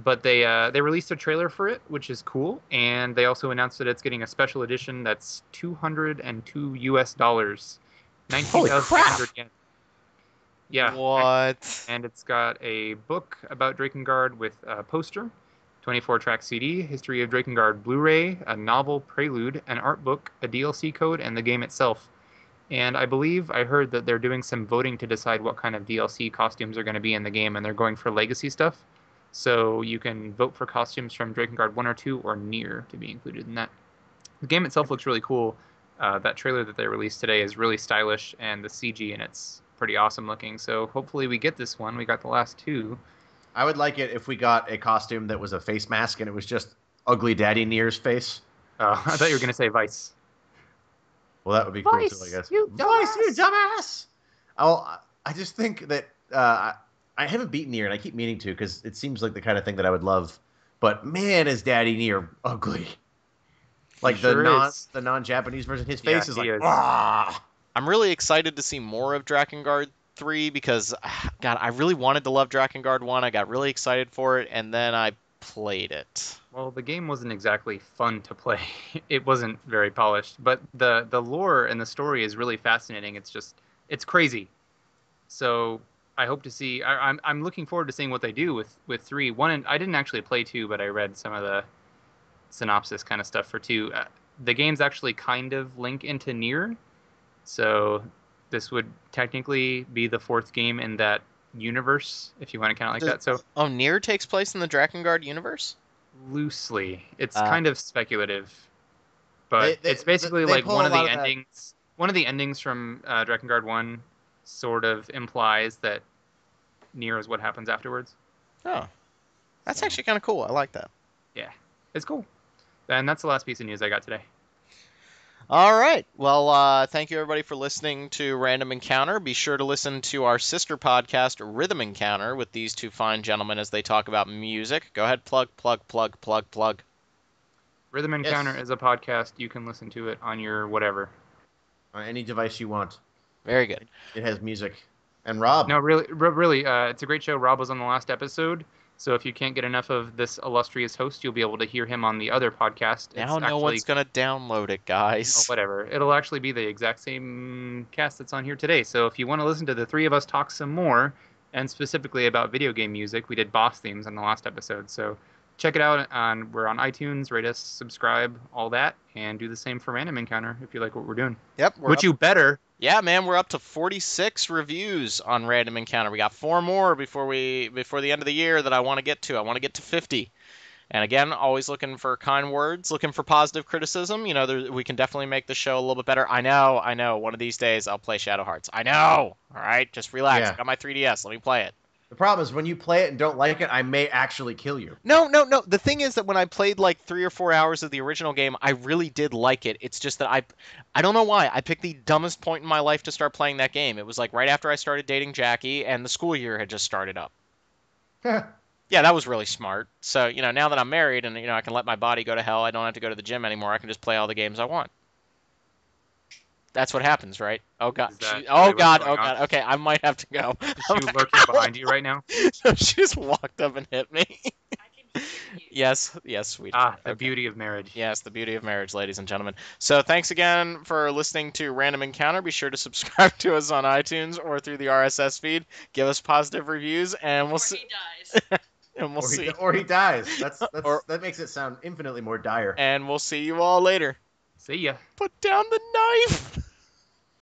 C: But they uh, they released a trailer for it, which is cool, and they also announced that it's getting a special edition that's 202 US dollars,
B: Holy
C: 19,800 yen. Yeah,
A: What?
C: and it's got a book about Drakengard with a poster, 24 track CD, History of Drakengard Blu ray, a novel prelude, an art book, a DLC code, and the game itself. And I believe I heard that they're doing some voting to decide what kind of DLC costumes are going to be in the game, and they're going for legacy stuff. So you can vote for costumes from Drakengard 1 or 2 or Nier to be included in that. The game itself looks really cool. Uh, that trailer that they released today is really stylish, and the CG in it's pretty awesome looking. So hopefully we get this one. We got the last two.
B: I would like it if we got a costume that was a face mask and it was just ugly Daddy Nier's face.
C: Oh, I thought you were gonna say Weiss.
B: Well, that would be cool too, I guess.
C: you
B: Weiss, you dumbass! Oh, I just think that uh, I- I haven't beaten Nier, and I keep meaning to because it seems like the kind of thing that I would love. But man, is Daddy Nier ugly! Like the
C: sure
B: non
C: is.
B: the non Japanese version, his
C: Yeah,
B: face is like
C: is.
B: ah.
A: I'm really excited to see more of Drakengard 3 because, God, I really wanted to love Drakengard 1. I got really excited for it, and then I played it.
C: Well, the game wasn't exactly fun to play. It wasn't very polished, but the the lore and the story is really fascinating. It's just it's crazy. So I hope to see. I, I'm I'm looking forward to seeing what they do with with three. One, and I didn't actually play two, but I read some of the synopsis kind of stuff for two. Uh, the games actually kind of link into Nier, so this would technically be the fourth game in that universe, if you want to count it like
A: Does-
C: that. So
A: Oh, Nier takes place in the Drakengard universe?
C: loosely. It's
A: Uh,
C: kind of speculative, but
B: They- they-
C: it's basically
B: they
C: like
B: pull
C: one of the
B: lot of that-
C: endings. One of the endings from uh, Drakengard One sort of implies that Nier is what happens afterwards.
A: Oh. That's
C: So-
A: actually kind of cool. I like that.
C: Yeah, it's cool, and that's the last piece of news I got today.
A: All right. Well, uh, thank you everybody for listening to Random Encounter. Be sure to listen to our sister podcast, Rhythm Encounter, with these two fine gentlemen as they talk about music. Go ahead, plug, plug, plug, plug, plug.
C: Rhythm
B: Yes.
C: Encounter is a podcast. You can listen to it on your whatever.
B: On any device you want,
A: Very good.
B: it has music. And Rob,
C: No, really, really, uh, it's a great show. Rob was on the last episode, so if you can't get enough of this illustrious host, you'll be able to hear him on the other podcast. It's
A: Now no
C: actually
A: one's gonna download it, guys.
C: whatever. It'll actually be the exact same cast that's on here today. So if you want to listen to the three of us talk some more, and specifically about video game music, we did boss themes on the last episode. So check it out. On we're on iTunes. Rate us, subscribe, all that, and do the same for Random Encounter if you like what we're doing.
A: Yep. We're
C: Which
A: up-
C: you better.
A: Yeah, man, we're up to 46 reviews on Random Encounter. We got four more before we before the end of the year that I want to get to. I want to get to 50. And again, always looking for kind words, looking for positive criticism. You know, there, we can definitely make the show a little bit better. I know, I know. One of these days I'll play Shadow Hearts. I know. All right, just relax.
B: Yeah.
A: I got my 3DS. Let me play it.
B: The problem is when you play it and don't like it, I may actually kill you.
A: No, no, no. The thing is that when I played like three or four hours of the original game, I really did like it. It's just that I, I don't know why. I picked the dumbest point in my life to start playing that game. It was like right after I started dating Jackie, and the school year had just started up. Yeah, that was really smart. So you know, now that I'm married and you know I can let my body go to hell, I don't have to go to the gym anymore. I can just play all the games I want. That's what happens, right? Oh god. She- oh god.
C: going
A: Oh
C: on?
A: god. Okay, I might have to go.
C: Is she lurking behind you right now?
A: she just walked up and hit me. yes, yes, sweet.
C: Ah, the
A: Okay.
C: beauty of marriage.
A: Yes, the beauty of marriage, ladies and gentlemen. So thanks again for listening to Random Encounter. Be sure to subscribe to us on iTunes or through the RSS feed. Give us positive reviews, and we'll
D: Or
A: see.
D: he dies.
A: And we'll
B: or,
A: see.
B: he, or he dies. That's, that's
A: Or-
B: that makes it sound infinitely more dire.
A: And we'll see you all later.
C: See ya.
A: Put down the knife.